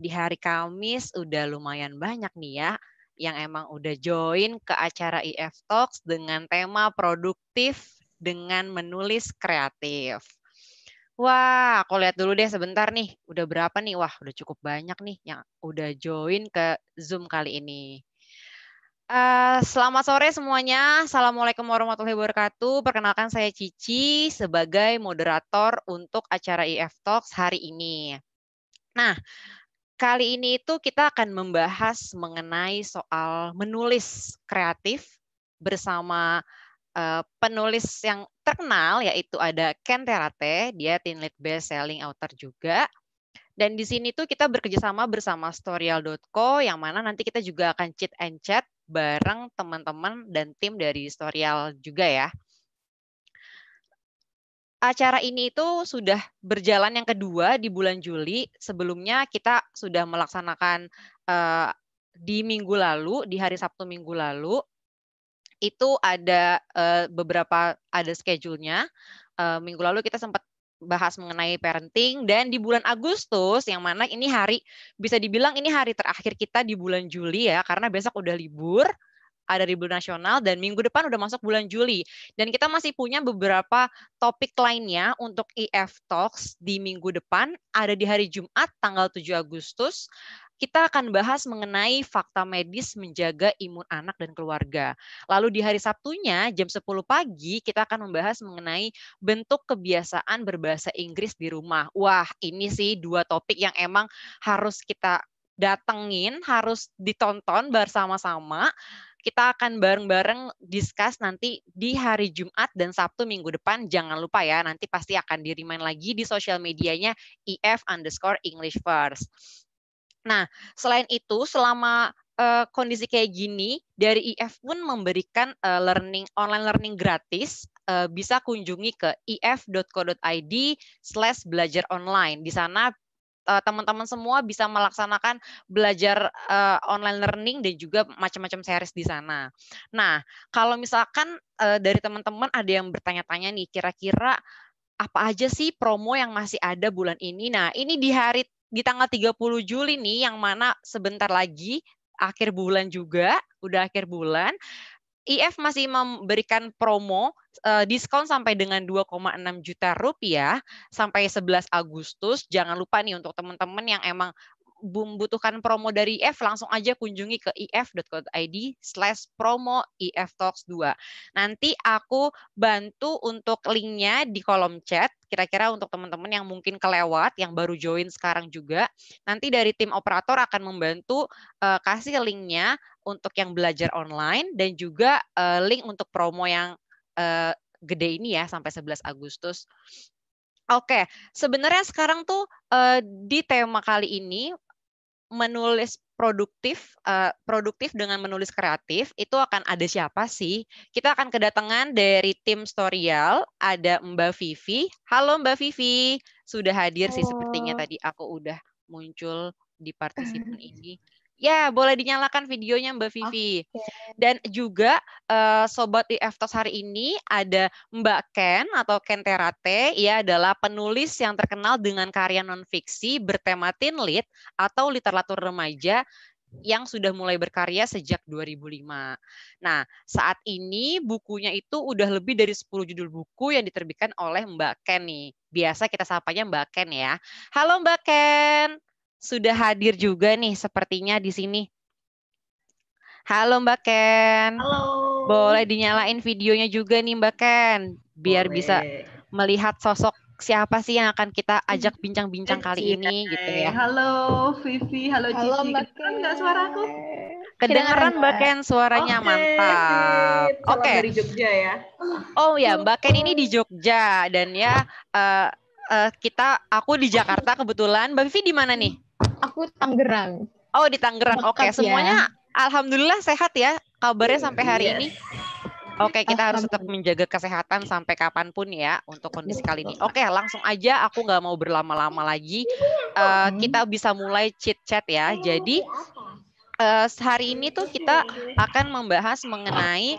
di hari Kamis udah lumayan banyak nih ya yang emang udah join ke acara IF Talks dengan tema produktif dengan menulis kreatif. Wah, aku lihat dulu deh sebentar nih. Udah berapa nih? Wah, udah cukup banyak nih yang udah join ke Zoom kali ini. Uh, selamat sore semuanya. Assalamualaikum warahmatullahi wabarakatuh. Perkenalkan saya Cici sebagai moderator untuk acara IF Talks hari ini. Nah, kali ini itu kita akan membahas mengenai soal menulis kreatif bersama uh, penulis yang terkenal yaitu ada Ken Terate, dia teen lead best selling author juga. Dan di sini tuh kita bekerjasama bersama Storyal.co yang mana nanti kita juga akan cheat and chat bareng teman-teman dan tim dari Storyal juga ya acara ini itu sudah berjalan yang kedua di bulan Juli. Sebelumnya kita sudah melaksanakan uh, di minggu lalu, di hari Sabtu minggu lalu, itu ada uh, beberapa ada schedule-nya. Uh, minggu lalu kita sempat bahas mengenai parenting dan di bulan Agustus yang mana ini hari bisa dibilang ini hari terakhir kita di bulan Juli ya karena besok udah libur ada libur nasional dan minggu depan udah masuk bulan Juli. Dan kita masih punya beberapa topik lainnya untuk EF Talks di minggu depan. Ada di hari Jumat tanggal 7 Agustus. Kita akan bahas mengenai fakta medis menjaga imun anak dan keluarga. Lalu di hari Sabtunya jam 10 pagi kita akan membahas mengenai bentuk kebiasaan berbahasa Inggris di rumah. Wah, ini sih dua topik yang emang harus kita datengin, harus ditonton bersama-sama kita akan bareng-bareng discuss nanti di hari Jumat dan Sabtu minggu depan. Jangan lupa ya, nanti pasti akan di-remind lagi di sosial medianya EF underscore English First. Nah, selain itu, selama uh, kondisi kayak gini, dari EF pun memberikan uh, learning online learning gratis. Uh, bisa kunjungi ke ef.co.id slash belajar online. Di sana uh, teman-teman semua bisa melaksanakan belajar uh, online learning dan juga macam-macam series di sana. Nah, kalau misalkan uh, dari teman-teman ada yang bertanya-tanya nih, kira-kira apa aja sih promo yang masih ada bulan ini? Nah, ini di hari di tanggal 30 Juli nih yang mana sebentar lagi akhir bulan juga, udah akhir bulan. IF masih memberikan promo uh, diskon sampai dengan 2,6 juta rupiah sampai 11 Agustus. Jangan lupa nih untuk teman-teman yang emang membutuhkan promo dari IF, langsung aja kunjungi ke if.co.id slash promo IF Talks 2. Nanti aku bantu untuk linknya di kolom chat, kira-kira untuk teman-teman yang mungkin kelewat, yang baru join sekarang juga, nanti dari tim operator akan membantu uh, kasih linknya untuk yang belajar online dan juga uh, link untuk promo yang uh, gede ini ya sampai 11 Agustus. Oke, sebenarnya sekarang tuh uh, di tema kali ini menulis produktif, uh, produktif dengan menulis kreatif itu akan ada siapa sih? Kita akan kedatangan dari tim Storyal, ada Mbak Vivi. Halo Mbak Vivi, sudah hadir Halo. sih sepertinya tadi aku udah muncul di partisipan ini. Ya, boleh dinyalakan videonya Mbak Vivi. Okay. Dan juga uh, Sobat IF Talks hari ini ada Mbak Ken atau Ken Terate. Ia adalah penulis yang terkenal dengan karya non-fiksi bertema teen lit atau literatur remaja yang sudah mulai berkarya sejak 2005. Nah, saat ini bukunya itu udah lebih dari 10 judul buku yang diterbitkan oleh Mbak Ken nih. Biasa kita sapanya Mbak Ken ya. Halo Mbak Ken sudah hadir juga nih sepertinya di sini. Halo Mbak Ken. Halo. Boleh dinyalain videonya juga nih Mbak Ken, biar Boleh. bisa melihat sosok siapa sih yang akan kita ajak bincang-bincang kali ini gitu ya. Halo Vivi, halo, halo Cici. Mbak Ken. Enggak suaraku? Kedengeran Mbak Ken suaranya okay, mantap. Oke. Okay. Dari Jogja ya. Oh ya, Mbak Ken ini di Jogja dan ya uh, uh, kita aku di Jakarta kebetulan. Mbak Vivi di mana nih? Aku Tangerang. Oh di Tangerang. Oke, okay. Ya. semuanya alhamdulillah sehat ya kabarnya sampai hari yes. ini. Oke, okay, kita harus tetap menjaga kesehatan sampai kapan pun ya untuk kondisi kali ini. Oke, okay, langsung aja aku nggak mau berlama-lama lagi. Uh, kita bisa mulai chit chat ya. Jadi uh, hari ini tuh kita akan membahas mengenai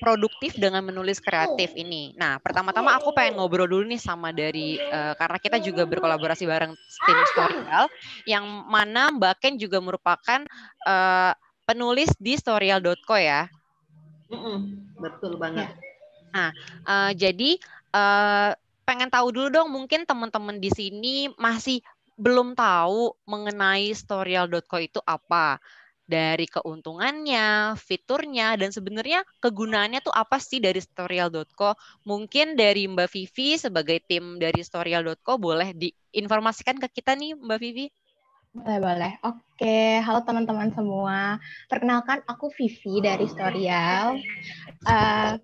produktif dengan menulis kreatif ini. Nah, pertama-tama aku pengen ngobrol dulu nih sama dari uh, karena kita juga berkolaborasi bareng tim Storyal yang mana Mbak Ken juga merupakan uh, penulis di storyal.co ya. betul banget. Nah, uh, jadi uh, pengen tahu dulu dong mungkin teman-teman di sini masih belum tahu mengenai storyal.co itu apa dari keuntungannya, fiturnya, dan sebenarnya kegunaannya tuh apa sih dari Storyal.co? Mungkin dari Mbak Vivi sebagai tim dari Storyal.co boleh diinformasikan ke kita nih Mbak Vivi? Boleh, boleh. Oke, halo teman-teman semua. Perkenalkan, aku Vivi dari Storyal. Uh,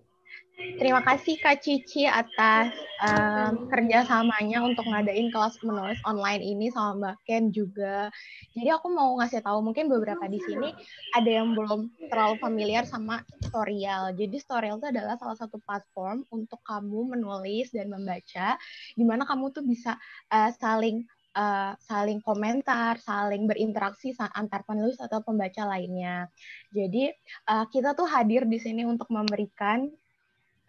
Terima kasih Kak Cici atas um, kerjasamanya untuk ngadain kelas menulis online ini sama Mbak Ken juga. Jadi aku mau ngasih tahu mungkin beberapa di sini ada yang belum terlalu familiar sama Storyal. Jadi Storyal itu adalah salah satu platform untuk kamu menulis dan membaca, di mana kamu tuh bisa uh, saling uh, saling komentar, saling berinteraksi antar penulis atau pembaca lainnya. Jadi uh, kita tuh hadir di sini untuk memberikan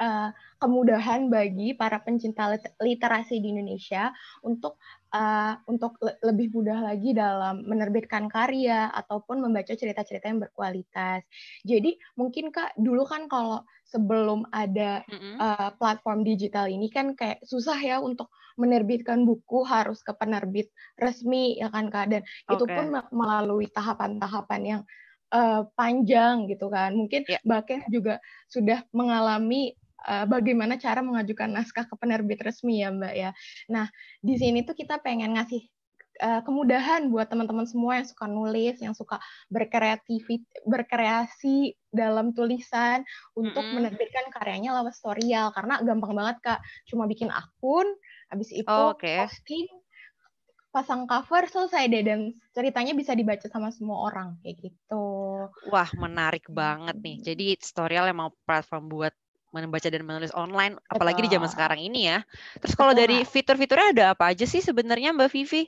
uh, kemudahan bagi para pencinta literasi di Indonesia untuk uh, untuk le lebih mudah lagi dalam menerbitkan karya ataupun membaca cerita-cerita yang berkualitas. Jadi mungkin kak dulu kan kalau sebelum ada uh, platform digital ini kan kayak susah ya untuk menerbitkan buku harus ke penerbit resmi ya kan kak dan okay. itu pun melalui tahapan-tahapan yang uh, panjang gitu kan. Mungkin yeah. bahkan juga sudah mengalami bagaimana cara mengajukan naskah ke penerbit resmi ya Mbak ya. Nah, di sini tuh kita pengen ngasih uh, kemudahan buat teman-teman semua yang suka nulis, yang suka berkreatif berkreasi dalam tulisan untuk mm -hmm. menerbitkan karyanya lewat Storyal karena gampang banget Kak. Cuma bikin akun, habis itu oh, okay. posting pasang cover selesai deh dan ceritanya bisa dibaca sama semua orang kayak gitu. Wah, menarik banget nih. Jadi Storyal emang platform buat membaca dan menulis online, apalagi di zaman sekarang ini ya. Terus kalau dari fitur-fiturnya ada apa aja sih sebenarnya Mbak Vivi?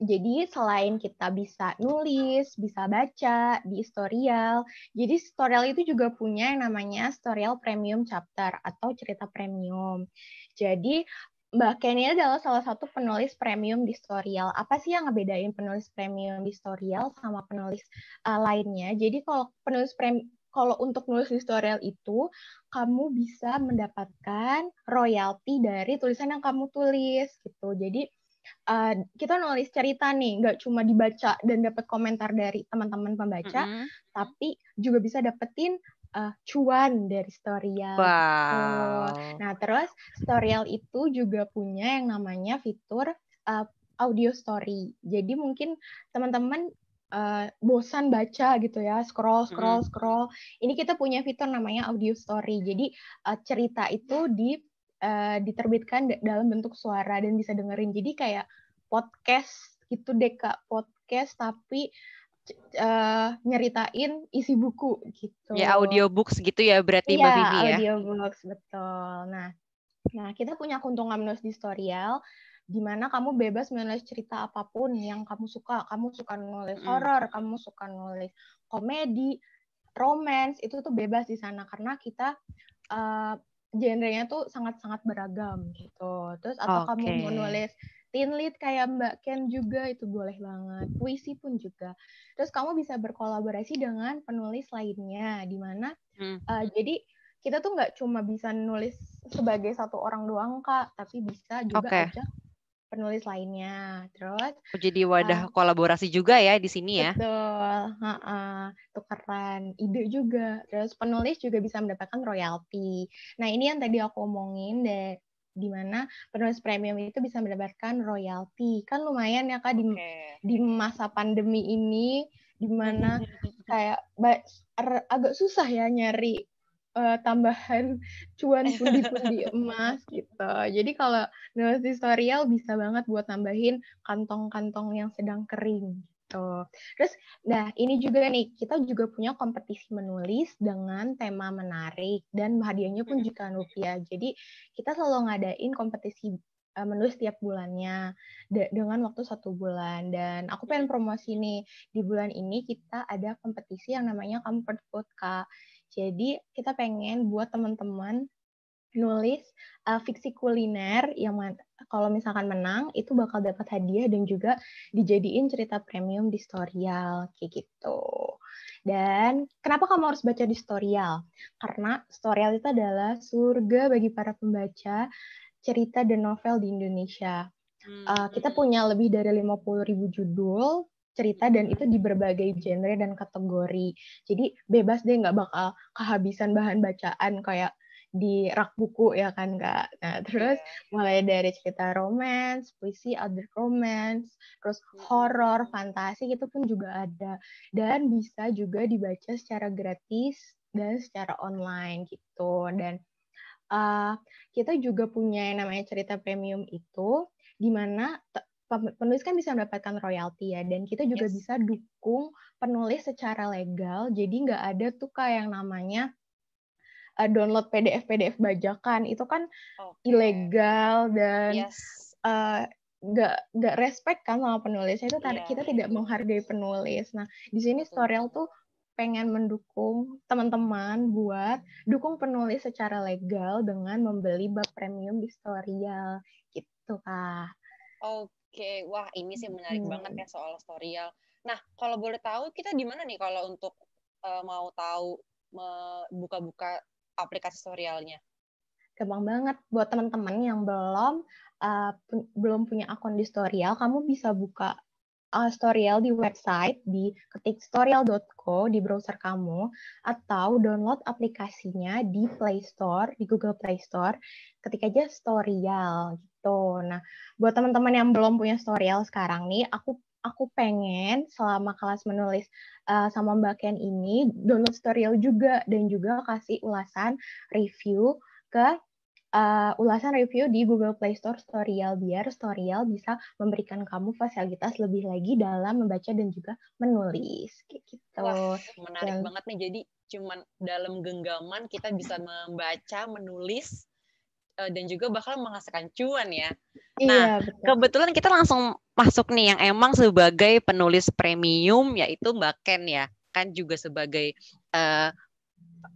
Jadi selain kita bisa nulis, bisa baca di Storyal, jadi Storyal itu juga punya yang namanya Storyal Premium Chapter atau cerita premium. Jadi Mbak Kenny adalah salah satu penulis premium di Storyal. Apa sih yang ngebedain penulis premium di Storyal sama penulis uh, lainnya? Jadi kalau penulis premium kalau untuk nulis tutorial itu kamu bisa mendapatkan royalti dari tulisan yang kamu tulis gitu. Jadi uh, kita nulis cerita nih, nggak cuma dibaca dan dapat komentar dari teman-teman pembaca, mm -hmm. tapi juga bisa dapetin uh, cuan dari Storyal. Wow. Gitu. Nah terus Storyal itu juga punya yang namanya fitur uh, audio story. Jadi mungkin teman-teman uh, bosan baca gitu ya, scroll, scroll, scroll. Ini kita punya fitur namanya audio story. Jadi uh, cerita itu di uh, diterbitkan dalam bentuk suara dan bisa dengerin. Jadi kayak podcast gitu deh kak, podcast tapi uh, nyeritain isi buku gitu. Ya audiobooks gitu ya berarti ya, Mbak Vivi ya. audiobooks betul. Nah, nah kita punya keuntungan menulis di Storyal di mana kamu bebas menulis cerita apa pun yang kamu suka. Kamu suka nulis mm. horor, kamu suka nulis komedi, romance, itu tuh bebas di sana karena kita uh, genrenya tuh sangat-sangat beragam gitu. Terus atau okay. kamu mau nulis teen lead kayak Mbak Ken juga itu boleh banget. Puisi pun juga. Terus kamu bisa berkolaborasi dengan penulis lainnya di mana mm. uh, jadi kita tuh nggak cuma bisa nulis sebagai satu orang doang kak, tapi bisa juga okay. ajak penulis lainnya. Terus oh, jadi wadah uh, kolaborasi juga ya di sini ya. Betul. Uh, uh, tukeran ide juga. Terus penulis juga bisa mendapatkan royalti. Nah, ini yang tadi aku omongin deh di mana penulis premium itu bisa mendapatkan royalti. Kan lumayan ya Kak di okay. di masa pandemi ini di mana kayak agak susah ya nyari uh, tambahan cuan pundi-pundi emas gitu. Jadi kalau nulis tutorial bisa banget buat tambahin kantong-kantong yang sedang kering gitu. Terus, nah ini juga nih kita juga punya kompetisi menulis dengan tema menarik dan hadiahnya pun jutaan rupiah. Jadi kita selalu ngadain kompetisi uh, menulis tiap bulannya dengan waktu satu bulan dan aku pengen promosi nih di bulan ini kita ada kompetisi yang namanya Comfort Food Kak Jadi kita pengen buat teman-teman nulis uh, fiksi kuliner yang kalau misalkan menang itu bakal dapat hadiah dan juga dijadiin cerita premium di Storyal kayak gitu. Dan kenapa kamu harus baca di Storyal? Karena Storyal itu adalah surga bagi para pembaca cerita dan novel di Indonesia. Uh, kita punya lebih dari 50 ribu judul cerita dan itu di berbagai genre dan kategori. Jadi bebas deh nggak bakal kehabisan bahan bacaan kayak di rak buku ya kan kak. Nah terus yeah. mulai dari cerita romance, puisi, other romance, terus horror, fantasi itu pun juga ada dan bisa juga dibaca secara gratis dan secara online gitu. Dan uh, kita juga punya yang namanya cerita premium itu di mana penulis kan bisa mendapatkan royalti ya dan kita juga yes. bisa dukung penulis secara legal jadi nggak ada tuh kayak yang namanya uh, download PDF PDF bajakan itu kan okay. ilegal dan yes. uh, nggak nggak respect kan sama penulis itu yeah. kita tidak menghargai penulis nah di sini Storyal tuh pengen mendukung teman-teman buat dukung penulis secara legal dengan membeli bab premium di Storyal gitu kak. Oke, wah ini sih menarik hmm. banget ya soal Storyal. Nah kalau boleh tahu kita di mana nih kalau untuk uh, mau tahu buka-buka aplikasi Storyalnya? Gampang banget buat teman-teman yang belum uh, pu belum punya akun di Storyal, kamu bisa buka uh, Storyal di website di ketik storyal.co di browser kamu atau download aplikasinya di Play Store di Google Play Store ketik aja Storyal gitu. Nah, buat teman-teman yang belum punya Storyal sekarang nih, aku aku pengen selama kelas menulis uh, sama Mbak Ken ini download tutorial juga dan juga kasih ulasan review ke uh, ulasan review di Google Play Store Storyal biar Storyal bisa memberikan kamu fasilitas lebih lagi dalam membaca dan juga menulis kayak gitu. Wah, menarik dan, banget nih. Jadi cuman dalam genggaman kita bisa membaca, menulis Eh, dan juga bakal menghasilkan cuan ya. Iya, nah, betul. kebetulan kita langsung masuk nih yang emang sebagai penulis premium yaitu Mbak Ken ya. Kan juga sebagai uh,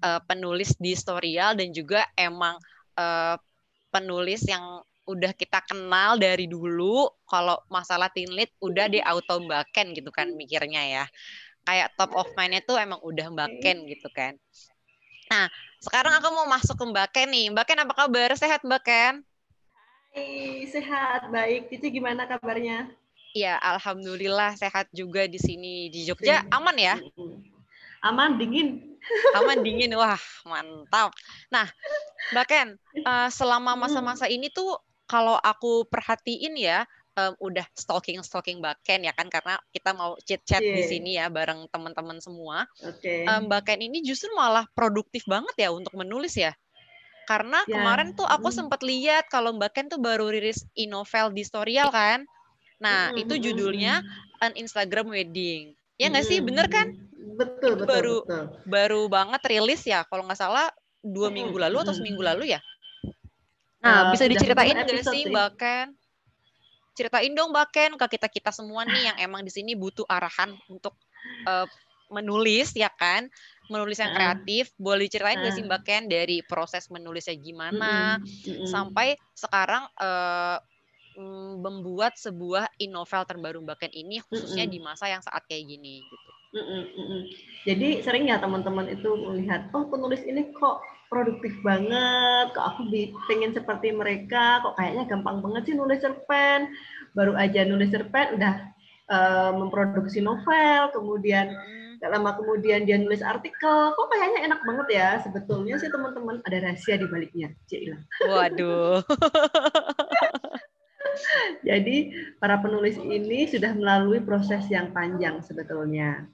uh, penulis di Storyal dan juga emang uh, penulis yang udah kita kenal dari dulu kalau masalah teen lead udah di auto Mbak Ken gitu kan mikirnya ya. Kayak top of mind-nya tuh emang udah Mbak Ken gitu kan. Nah, sekarang aku mau masuk ke Mbak Ken nih. Mbak Ken apa kabar? Sehat Mbak Ken? Hai, sehat. Baik. Cici gimana kabarnya? Iya, alhamdulillah sehat juga di sini di Jogja. Aman ya? Aman, dingin. Aman dingin. Wah, mantap. Nah, Mbak Ken, uh, selama masa-masa ini tuh kalau aku perhatiin ya, um, udah stalking stalking Baken ya kan karena kita mau chit chat yeah. di iya. sini ya bareng teman-teman semua. Okay. Um, Baken ini justru malah produktif banget ya untuk menulis ya. Karena yeah. kemarin tuh aku mm. sempat lihat kalau Baken tuh baru rilis e-novel di Storyal kan. Nah, mm. itu judulnya An Instagram Wedding. Ya nggak sih, bener kan? Betul, betul, baru betul. baru banget rilis ya, kalau nggak salah dua minggu lalu atau seminggu lalu ya. Nah, uh, bisa diceritain nggak sih, Mbak Ken? Ceritain dong Baken ke kita kita semua nih yang emang di sini butuh arahan untuk uh, menulis ya kan? Menulis yang kreatif. Boleh ceritain nggak sih Mbak Ken dari proses menulisnya gimana? Sampai sekarang uh, membuat sebuah inovel terbaru Mbak Ken ini khususnya di masa yang saat kayak gini gitu. Jadi sering ya teman-teman itu melihat oh penulis ini kok produktif banget, kok aku pengen seperti mereka, kok kayaknya gampang banget sih nulis cerpen, baru aja nulis cerpen udah uh, memproduksi novel, kemudian gak lama kemudian dia nulis artikel, kok kayaknya enak banget ya, sebetulnya sih teman-teman ada rahasia di baliknya, Cila. Waduh. Jadi para penulis ini sudah melalui proses yang panjang sebetulnya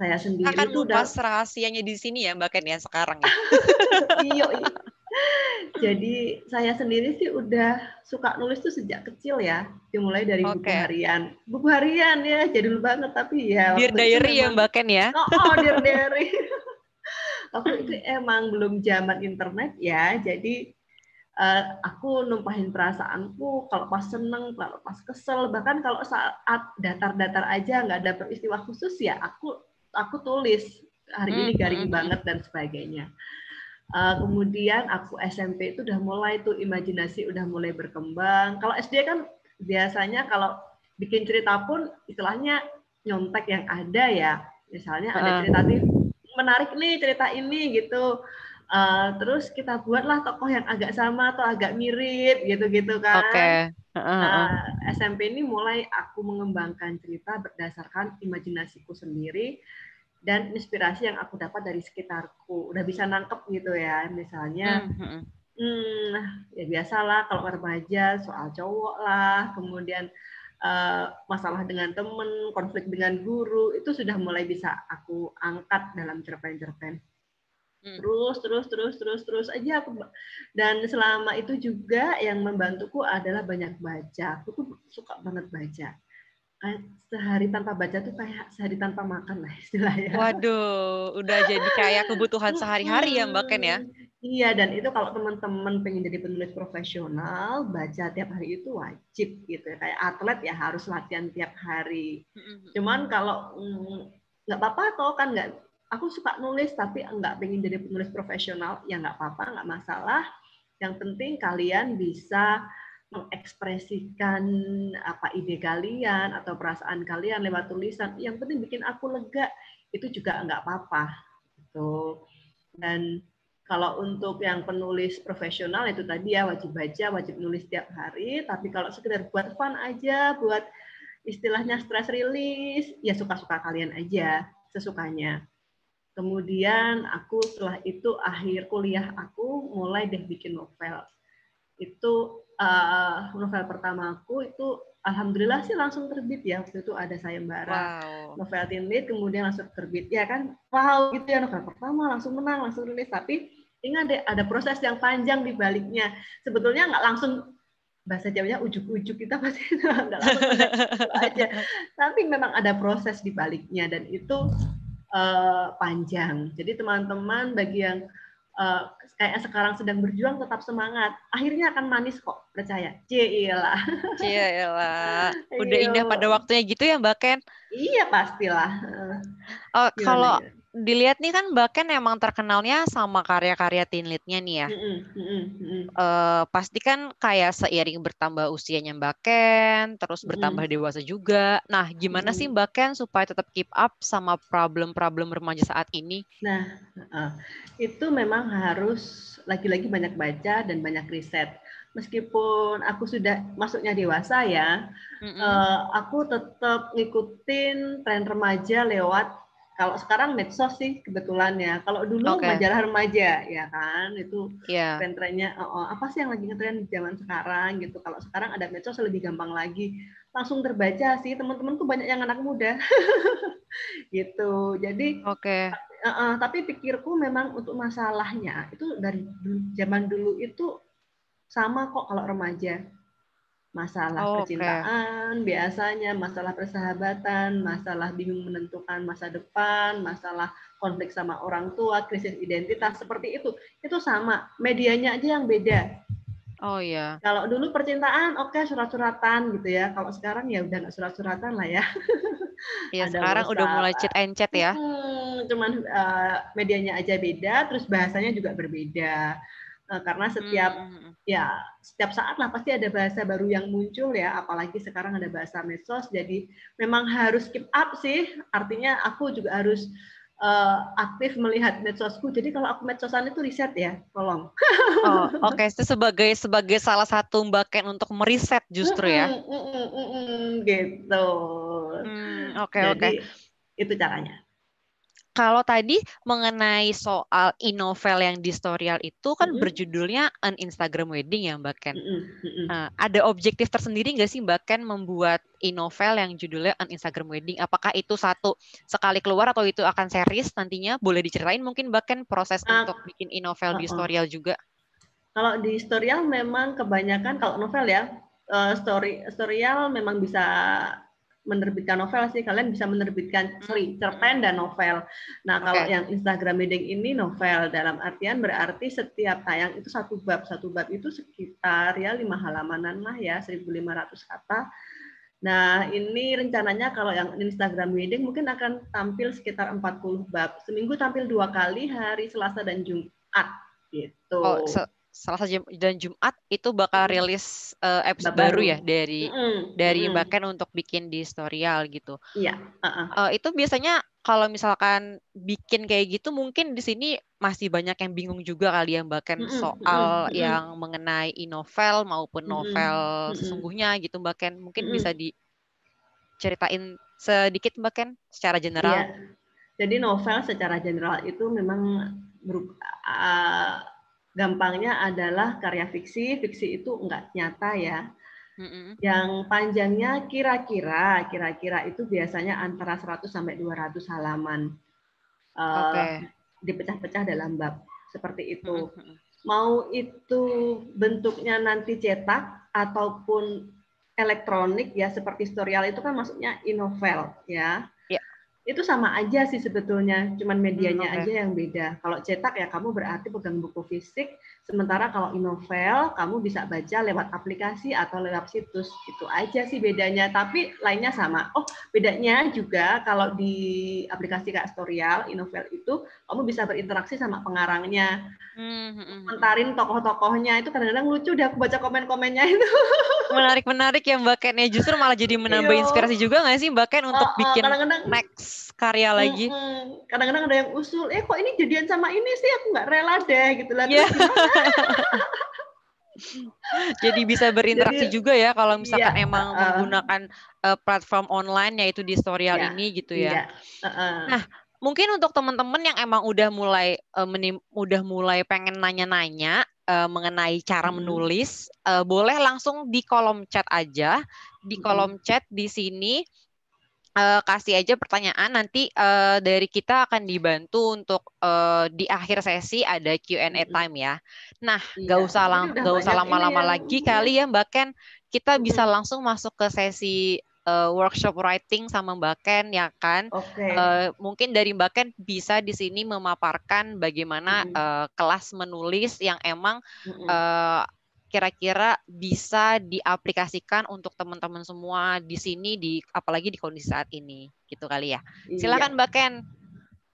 saya sendiri akan udah rahasianya di sini ya Mbak Ken ya sekarang ya. iya, iya. Jadi saya sendiri sih udah suka nulis tuh sejak kecil ya, dimulai dari okay. buku harian. Buku harian ya, jadul banget tapi ya. Dear diary ya Mbak Ken ya. Oh, oh dear diary. waktu itu emang belum zaman internet ya, jadi uh, aku numpahin perasaanku kalau pas seneng, kalau pas kesel, bahkan kalau saat datar-datar aja nggak ada peristiwa khusus ya aku aku tulis hari ini garing banget dan sebagainya. Uh, kemudian aku SMP itu udah mulai tuh imajinasi udah mulai berkembang. Kalau SD kan biasanya kalau bikin cerita pun istilahnya nyontek yang ada ya. Misalnya ada cerita nih menarik nih cerita ini gitu. Uh, terus kita buatlah tokoh yang agak sama atau agak mirip gitu-gitu kan. Oke. Okay. Uh, uh, uh. SMP ini mulai aku mengembangkan cerita berdasarkan imajinasiku sendiri dan inspirasi yang aku dapat dari sekitarku udah bisa nangkep gitu ya misalnya mm-hmm. hmm, ya biasalah kalau remaja soal cowok lah kemudian uh, masalah dengan temen konflik dengan guru itu sudah mulai bisa aku angkat dalam cerpen-cerpen. Terus terus terus terus terus aja aku dan selama itu juga yang membantuku adalah banyak baca aku tuh suka banget baca sehari tanpa baca tuh kayak sehari tanpa makan lah istilahnya. Waduh, udah jadi kayak kebutuhan sehari-hari ya Mbak Ken ya? Iya, dan itu kalau teman-teman pengen jadi penulis profesional, baca tiap hari itu wajib gitu ya. Kayak atlet ya harus latihan tiap hari. Cuman kalau mm, nggak mm, apa-apa toh kan nggak, aku suka nulis tapi nggak pengen jadi penulis profesional, ya nggak apa-apa, nggak masalah. Yang penting kalian bisa mengekspresikan apa ide kalian atau perasaan kalian lewat tulisan. Yang penting bikin aku lega itu juga enggak apa-apa. Gitu. Dan kalau untuk yang penulis profesional itu tadi ya wajib baca, wajib nulis tiap hari. Tapi kalau sekedar buat fun aja, buat istilahnya stress release, ya suka-suka kalian aja, sesukanya. Kemudian aku setelah itu akhir kuliah aku mulai deh bikin novel. Itu uh, novel pertamaku itu alhamdulillah sih langsung terbit ya. Waktu itu ada sayembara wow. novel teen lead kemudian langsung terbit. Ya kan? Wow gitu ya novel pertama langsung menang langsung rilis. Tapi ingat deh ada proses yang panjang di baliknya. Sebetulnya nggak langsung bahasa Jawanya ujuk-ujuk kita pasti. Nggak langsung aja. Tapi memang ada proses di baliknya dan itu uh, panjang jadi teman-teman bagi yang uh, kayak sekarang sedang berjuang tetap semangat. Akhirnya akan manis kok, percaya. Cielah. Cielah. Udah indah pada waktunya gitu ya, Mbak Ken? Iya, pastilah. Oh, kalau ya? Dilihat nih kan Mbak Ken emang terkenalnya sama karya-karya teen lead-nya nih ya. Mm -mm, Uh, pasti kan kayak seiring bertambah usianya Mbak Ken, terus bertambah mm. dewasa juga. Nah, gimana mm. sih Mbak Ken supaya tetap keep up sama problem-problem remaja saat ini? Nah, uh, itu memang harus lagi-lagi banyak baca dan banyak riset. Meskipun aku sudah masuknya dewasa ya, mm -mm. Uh, aku tetap ngikutin tren remaja lewat kalau sekarang medsos sih kebetulan ya. Kalau dulu okay. majalah remaja ya kan itu yeah. tren-trennya oh, oh, apa sih yang lagi ngetren di zaman sekarang gitu. Kalau sekarang ada medsos lebih gampang lagi. Langsung terbaca sih teman-temanku banyak yang anak muda. gitu. Jadi Oke. Okay. Uh, uh, tapi pikirku memang untuk masalahnya itu dari zaman dulu itu sama kok kalau remaja masalah oh, percintaan okay. biasanya, masalah persahabatan, masalah bingung menentukan masa depan, masalah konflik sama orang tua, krisis identitas seperti itu. Itu sama, medianya aja yang beda. Oh iya. Kalau dulu percintaan, oke okay, surat-suratan gitu ya. Kalau sekarang ya udah nggak surat-suratan lah ya. Iya sekarang udah mulai chat and chat ya. Hmm, cuman uh, medianya aja beda, terus bahasanya juga berbeda. Uh, karena setiap hmm. hmm, hmm ya setiap saat lah pasti ada bahasa baru yang muncul ya apalagi sekarang ada bahasa medsos jadi memang harus keep up sih artinya aku juga harus uh, aktif melihat medsosku jadi kalau aku medsosan itu riset ya tolong oh oke okay. itu sebagai sebagai salah satu mbaken untuk meriset justru ya mm, mm, mm, gitu hmm, oke oke okay, okay. itu caranya kalau tadi mengenai soal inovel yang di Storyal itu kan mm -hmm. berjudulnya An Instagram Wedding ya Mbak Ken. Mm -hmm. uh, ada objektif tersendiri nggak sih Mbak Ken membuat inovel yang judulnya An Instagram Wedding? Apakah itu satu sekali keluar atau itu akan series nantinya? Boleh diceritain mungkin Mbak Ken proses uh, untuk bikin inovel uh -uh. di Storyal juga? Kalau di Storyal memang kebanyakan kalau novel ya, uh, story Storyal memang bisa menerbitkan novel sih kalian bisa menerbitkan hmm. sorry cerpen dan novel. Nah okay. kalau yang Instagram Reading ini novel dalam artian berarti setiap tayang itu satu bab satu bab itu sekitar ya lima halamanan lah ya 1.500 kata Nah, ini rencananya kalau yang Instagram wedding mungkin akan tampil sekitar 40 bab. Seminggu tampil dua kali, hari Selasa dan Jumat. Gitu. Oh, Selasa dan Jumat itu bakal rilis uh, episode baru. baru ya dari mm dari mm Mbak Ken untuk bikin di Storyal gitu. Iya. Uh-uh. Uh, itu biasanya kalau misalkan bikin kayak gitu mungkin di sini masih banyak yang bingung juga kali ya Mbak Ken mm soal mm yang mengenai inovel maupun novel mm sesungguhnya gitu Mbak Ken. Mungkin mm bisa diceritain sedikit Mbak Ken secara general. Iya. Jadi novel secara general itu memang uh, gampangnya adalah karya fiksi. Fiksi itu enggak nyata ya. Mm-hmm. Yang panjangnya kira-kira kira-kira itu biasanya antara 100 sampai 200 halaman. Uh, okay. dipecah-pecah dalam bab seperti itu. Mm-hmm. Mau itu bentuknya nanti cetak ataupun elektronik ya seperti storyal itu kan maksudnya inovel ya itu sama aja sih sebetulnya, cuman medianya hmm, okay. aja yang beda. Kalau cetak ya kamu berarti pegang buku fisik, sementara kalau inovel kamu bisa baca lewat aplikasi atau lewat situs. Itu aja sih bedanya, tapi lainnya sama. Oh, bedanya juga kalau di aplikasi kayak Storyal, inovel itu kamu bisa berinteraksi sama pengarangnya. Hmm, hmm, hmm, Mentarin tokoh-tokohnya itu kadang-kadang lucu deh aku baca komen-komennya itu. Menarik-menarik ya Mbak Ken ya, justru malah jadi menambah iya. inspirasi juga nggak sih Mbak Ken untuk oh, bikin kadang -kadang, next karya lagi. Kadang-kadang ada yang usul, eh kok ini jadian sama ini sih aku nggak rela deh gitu lah. Yeah. Jadi bisa berinteraksi Jadi, juga ya kalau misalkan yeah, emang uh, menggunakan uh, platform online yaitu di Storyal yeah, ini gitu ya. Yeah, uh, uh. Nah, mungkin untuk teman-teman yang emang udah mulai uh, menim, udah mulai pengen nanya-nanya uh, mengenai cara hmm. menulis, uh, boleh langsung di kolom chat aja. Di kolom chat di sini uh, kasih aja pertanyaan nanti uh, dari kita akan dibantu untuk uh, di akhir sesi ada Q&A time ya. Nah, nggak iya, usah lang nggak usah lama-lama lagi kali ya Mbak Ken, kita bisa langsung masuk ke sesi uh, workshop writing sama Mbak Ken ya kan. Okay. Uh, mungkin dari Mbak Ken bisa di sini memaparkan bagaimana uh, kelas menulis yang emang uh, kira-kira bisa diaplikasikan untuk teman-teman semua di sini di apalagi di kondisi saat ini gitu kali ya. Iya. Silakan iya. Mbak Ken.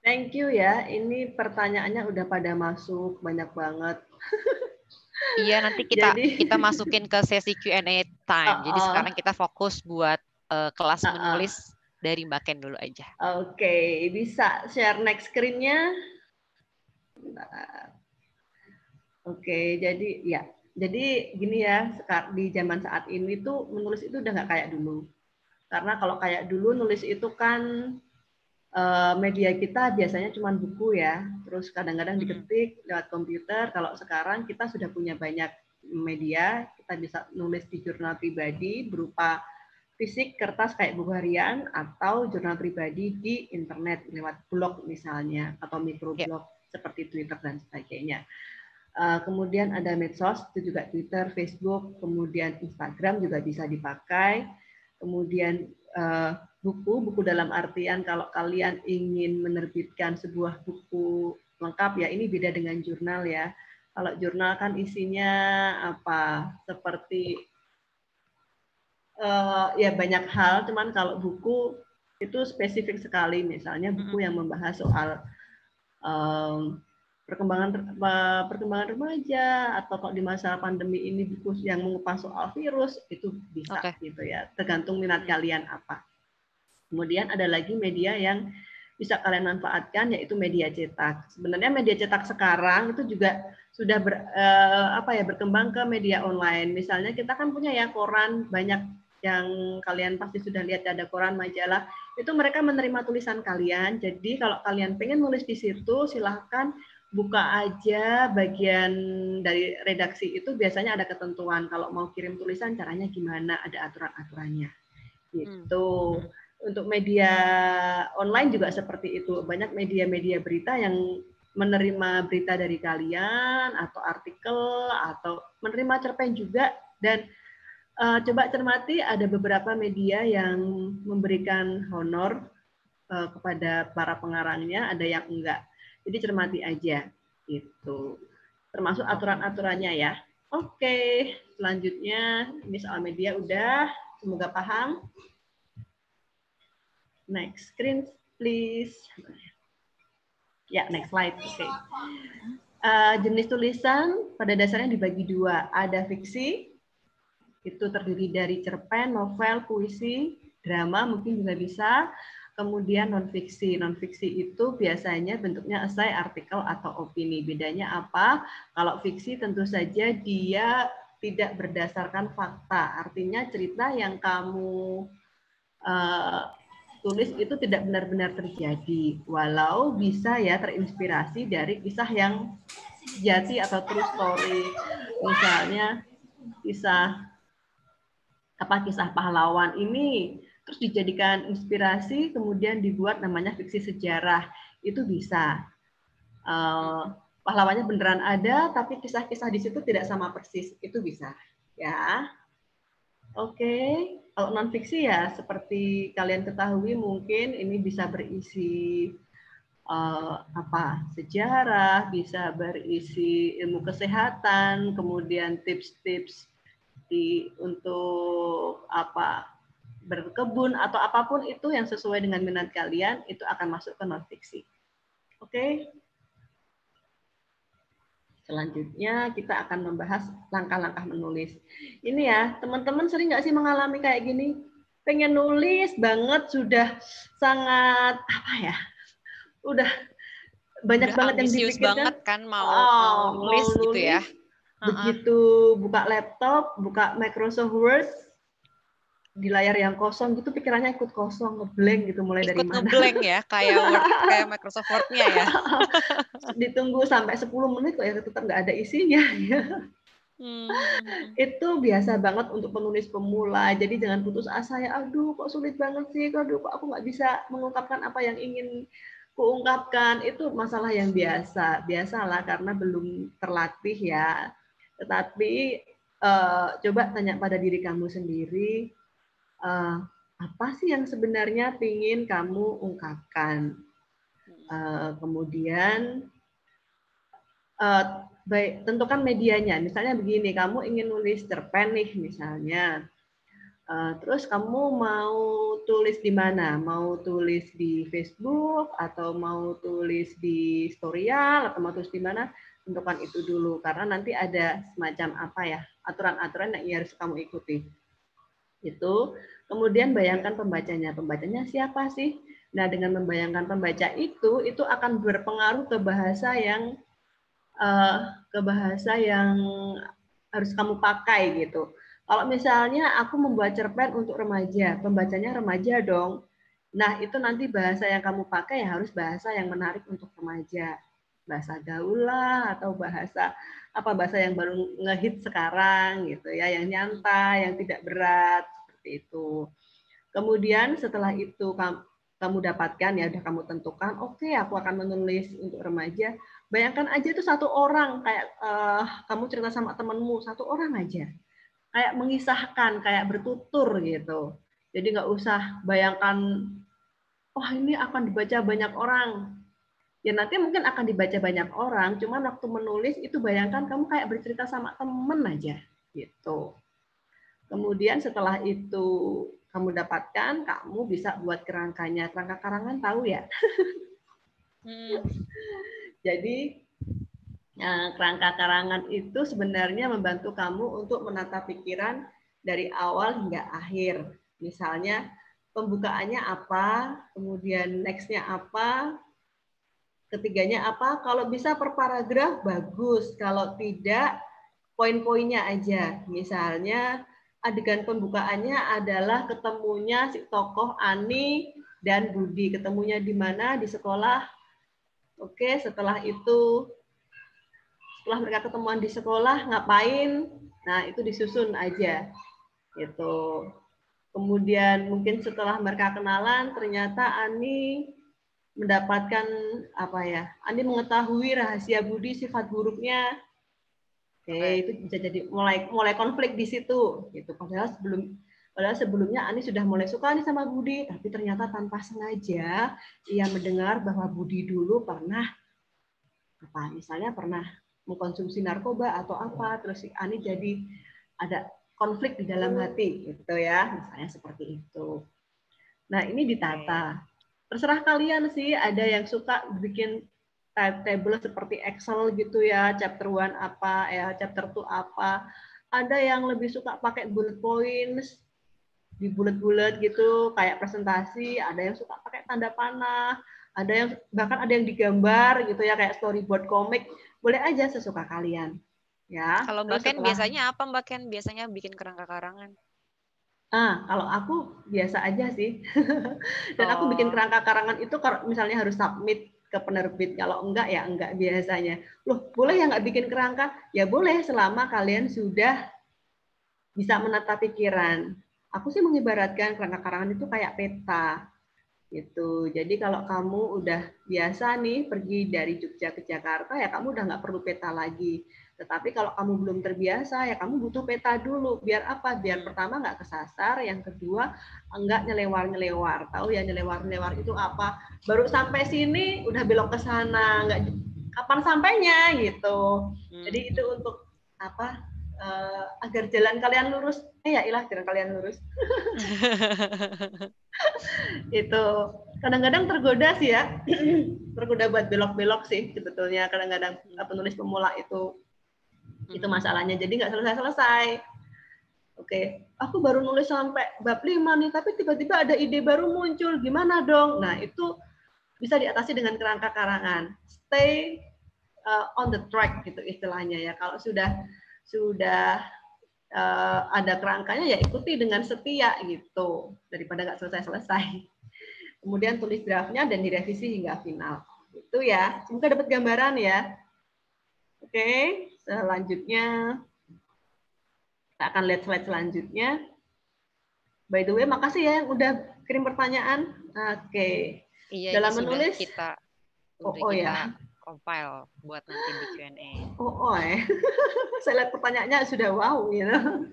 Thank you ya. Ini pertanyaannya udah pada masuk banyak banget. iya, nanti kita Jadi... kita masukin ke sesi Q&A time. Jadi uh -uh. sekarang kita fokus buat uh, kelas uh -uh. menulis dari Mbak Ken dulu aja. Oke, okay. bisa share next screen-nya. Oke, okay, jadi ya jadi gini ya, di zaman saat ini tuh menulis itu udah nggak kayak dulu. Karena kalau kayak dulu nulis itu kan eh, media kita biasanya cuma buku ya, terus kadang-kadang diketik lewat komputer. Kalau sekarang kita sudah punya banyak media, kita bisa nulis di jurnal pribadi berupa fisik kertas kayak buku harian atau jurnal pribadi di internet lewat blog misalnya atau microblog yeah. seperti Twitter dan sebagainya. Uh, kemudian ada medsos, itu juga Twitter, Facebook, kemudian Instagram juga bisa dipakai. Kemudian uh, buku, buku dalam artian kalau kalian ingin menerbitkan sebuah buku lengkap ya ini beda dengan jurnal ya. Kalau jurnal kan isinya apa seperti uh, ya banyak hal, cuman kalau buku itu spesifik sekali. Misalnya buku yang membahas soal um, perkembangan perkembangan remaja atau kalau di masa pandemi ini buku yang mengupas soal virus itu bisa okay. gitu ya. Tergantung minat kalian apa. Kemudian ada lagi media yang bisa kalian manfaatkan yaitu media cetak. Sebenarnya media cetak sekarang itu juga sudah ber, eh, apa ya berkembang ke media online. Misalnya kita kan punya ya koran banyak yang kalian pasti sudah lihat ada koran majalah. Itu mereka menerima tulisan kalian. Jadi kalau kalian pengen nulis di situ silahkan buka aja bagian dari redaksi itu biasanya ada ketentuan kalau mau kirim tulisan caranya gimana ada aturan-aturannya. Gitu. Hmm. untuk media online juga seperti itu. Banyak media-media berita yang menerima berita dari kalian atau artikel atau menerima cerpen juga. Dan uh, coba cermati ada beberapa media yang memberikan honor uh, kepada para pengarangnya ada yang enggak jadi cermati aja itu. Termasuk aturan-aturannya ya. Oke, selanjutnya ini soal media udah. Semoga paham. Next screen, please. Ya, next slide. Oke. Okay. Uh, jenis tulisan pada dasarnya dibagi dua. Ada fiksi, itu terdiri dari cerpen, novel, puisi, drama, mungkin juga bisa. Kemudian non-fiksi. Non-fiksi itu biasanya bentuknya esai, artikel, atau opini. Bedanya apa? Kalau fiksi tentu saja dia tidak berdasarkan fakta. Artinya cerita yang kamu uh, tulis itu tidak benar-benar terjadi, walau bisa ya terinspirasi dari kisah yang jati atau true story. Misalnya kisah apa kisah pahlawan ini terus dijadikan inspirasi kemudian dibuat namanya fiksi sejarah itu bisa. Uh, pahlawannya beneran ada tapi kisah-kisah di situ tidak sama persis itu bisa ya. Oke. Okay kalau non fiksi ya seperti kalian ketahui mungkin ini bisa berisi uh, apa sejarah, bisa berisi ilmu kesehatan, kemudian tips-tips di untuk apa berkebun atau apa pun itu yang sesuai dengan minat kalian itu akan masuk ke non fiksi. Oke. Okay? Selanjutnya kita akan membahas langkah-langkah menulis. Ini ya, teman-teman sering nggak sih mengalami kayak gini? Pengen nulis banget, sudah sangat apa ya? Udah banyak udah banget yang dipikirkan. banget kan mau, oh, mau nulis, mau nulis gitu ya. Begitu buka laptop, buka Microsoft Word, di layar yang kosong gitu pikirannya ikut kosong ngeblank gitu mulai ikut dari mana. ngeblank ya kayak Word, kayak Microsoft Word-nya ya? Ditunggu sampai 10 menit kok ya tetap nggak ada isinya ya. Hmm. itu biasa banget untuk penulis pemula. Jadi jangan putus asa ya aduh kok sulit banget sih aduh kok aku nggak bisa mengungkapkan apa yang ingin kuungkapkan. Itu masalah yang biasa biasalah karena belum terlatih ya. Tetapi uh, coba tanya pada diri kamu sendiri uh, apa sih yang sebenarnya ingin kamu ungkapkan. Uh, kemudian uh, baik tentukan medianya. Misalnya begini, kamu ingin nulis cerpen nih misalnya. Uh, terus kamu mau tulis di mana? Mau tulis di Facebook atau mau tulis di Storyal atau mau tulis di mana? Tentukan itu dulu karena nanti ada semacam apa ya aturan-aturan yang harus kamu ikuti. Itu Kemudian bayangkan pembacanya. Pembacanya siapa sih? Nah, dengan membayangkan pembaca itu, itu akan berpengaruh ke bahasa yang uh, ke bahasa yang harus kamu pakai gitu. Kalau misalnya aku membuat cerpen untuk remaja, pembacanya remaja dong. Nah, itu nanti bahasa yang kamu pakai ya harus bahasa yang menarik untuk remaja. Bahasa gaul lah atau bahasa apa bahasa yang baru ngehit sekarang gitu ya, yang nyantai, yang tidak berat seperti itu. Kemudian setelah itu kamu dapatkan ya udah kamu tentukan, oke okay, aku akan menulis untuk remaja. Bayangkan aja itu satu orang kayak uh, kamu cerita sama temenmu satu orang aja, kayak mengisahkan, kayak bertutur gitu. Jadi nggak usah bayangkan, oh ini akan dibaca banyak orang. Ya nanti mungkin akan dibaca banyak orang, cuman waktu menulis itu bayangkan kamu kayak bercerita sama temen aja gitu. Kemudian setelah itu kamu dapatkan, kamu bisa buat kerangkanya. Kerangka karangan tahu ya? Hmm. Jadi eh, kerangka karangan itu sebenarnya membantu kamu untuk menata pikiran dari awal hingga akhir. Misalnya pembukaannya apa, kemudian nextnya apa, ketiganya apa. Kalau bisa per paragraf bagus, kalau tidak poin-poinnya aja. Misalnya adegan pembukaannya adalah ketemunya si tokoh Ani dan Budi. Ketemunya di mana? Di sekolah. Oke, setelah itu setelah mereka ketemuan di sekolah ngapain? Nah, itu disusun aja. Gitu. Kemudian mungkin setelah mereka kenalan ternyata Ani mendapatkan apa ya? Ani mengetahui rahasia Budi sifat buruknya Oke, itu bisa jadi mulai mulai konflik di situ gitu. Padahal sebelum padahal sebelumnya Ani sudah mulai suka nih sama Budi, tapi ternyata tanpa sengaja ia mendengar bahwa Budi dulu pernah apa misalnya pernah mengkonsumsi narkoba atau apa, terus Ani jadi ada konflik di dalam hati gitu ya misalnya seperti itu. Nah ini ditata. Terserah kalian sih ada yang suka bikin table seperti Excel gitu ya chapter one apa ya chapter two apa. Ada yang lebih suka pakai bullet points di bulat-bulat gitu kayak presentasi ada yang suka pakai tanda panah ada yang bahkan ada yang digambar gitu ya kayak storyboard komik. Boleh aja sesuka kalian ya. Kalau Mbak Ken biasanya apa Mbak Ken? Biasanya bikin kerangka karangan ah kalau aku biasa aja sih. Dan oh. aku bikin kerangka karangan itu kalau misalnya harus submit ke penerbit kalau enggak ya enggak biasanya loh boleh ya enggak bikin kerangka ya boleh selama kalian sudah bisa menata pikiran aku sih mengibaratkan kerangka karangan itu kayak peta gitu. Jadi kalau kamu udah biasa nih pergi dari Jogja ke Jakarta ya kamu udah nggak perlu peta lagi. Tetapi kalau kamu belum terbiasa ya kamu butuh peta dulu. Biar apa? Biar pertama nggak kesasar, yang kedua enggak nyelewar-nyelewar. Tahu ya nyelewar-nyelewar itu apa? Baru sampai sini udah belok ke sana, nggak kapan sampainya gitu. Jadi itu untuk apa? uh, agar jalan kalian lurus eh ya ilah jalan kalian lurus itu kadang-kadang tergoda sih ya tergoda buat belok-belok sih sebetulnya kadang-kadang penulis pemula itu itu masalahnya jadi nggak selesai-selesai oke aku baru nulis sampai bab lima nih tapi tiba-tiba ada ide baru muncul gimana dong nah itu bisa diatasi dengan kerangka karangan stay uh, on the track gitu istilahnya ya kalau sudah sudah uh, ada kerangkanya ya ikuti dengan setia gitu daripada nggak selesai-selesai. Kemudian tulis draftnya dan direvisi hingga final. Itu ya. Semoga dapat gambaran ya. Oke, selanjutnya kita akan lihat slide selanjutnya. By the way, makasih ya yang udah kirim pertanyaan. Oke. Iya, Dalam menulis kita oh, oh ya compile buat nanti di Q&A. Oh, oh eh. saya lihat pertanyaannya sudah wow you know.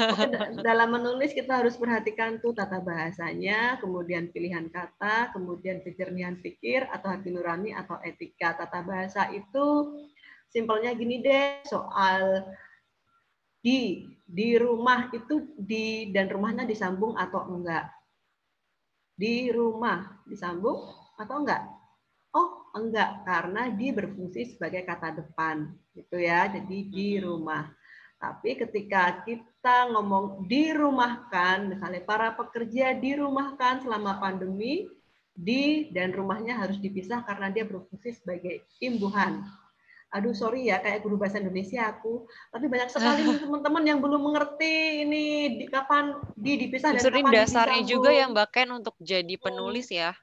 Dalam menulis kita harus perhatikan tuh tata bahasanya, kemudian pilihan kata, kemudian kejernihan pikir atau hati nurani atau etika. Tata bahasa itu simpelnya gini deh, soal di di rumah itu di dan rumahnya disambung atau enggak? Di rumah disambung atau enggak? Oh, enggak, karena di berfungsi sebagai kata depan, gitu ya. Jadi di rumah. Tapi ketika kita ngomong dirumahkan, misalnya para pekerja dirumahkan selama pandemi, di dan rumahnya harus dipisah karena dia berfungsi sebagai imbuhan. Aduh, sorry ya, kayak guru bahasa Indonesia aku. Tapi banyak sekali teman-teman yang belum mengerti ini di, kapan di dipisah dan kapan dasarnya juga yang Mbak Ken untuk jadi penulis ya.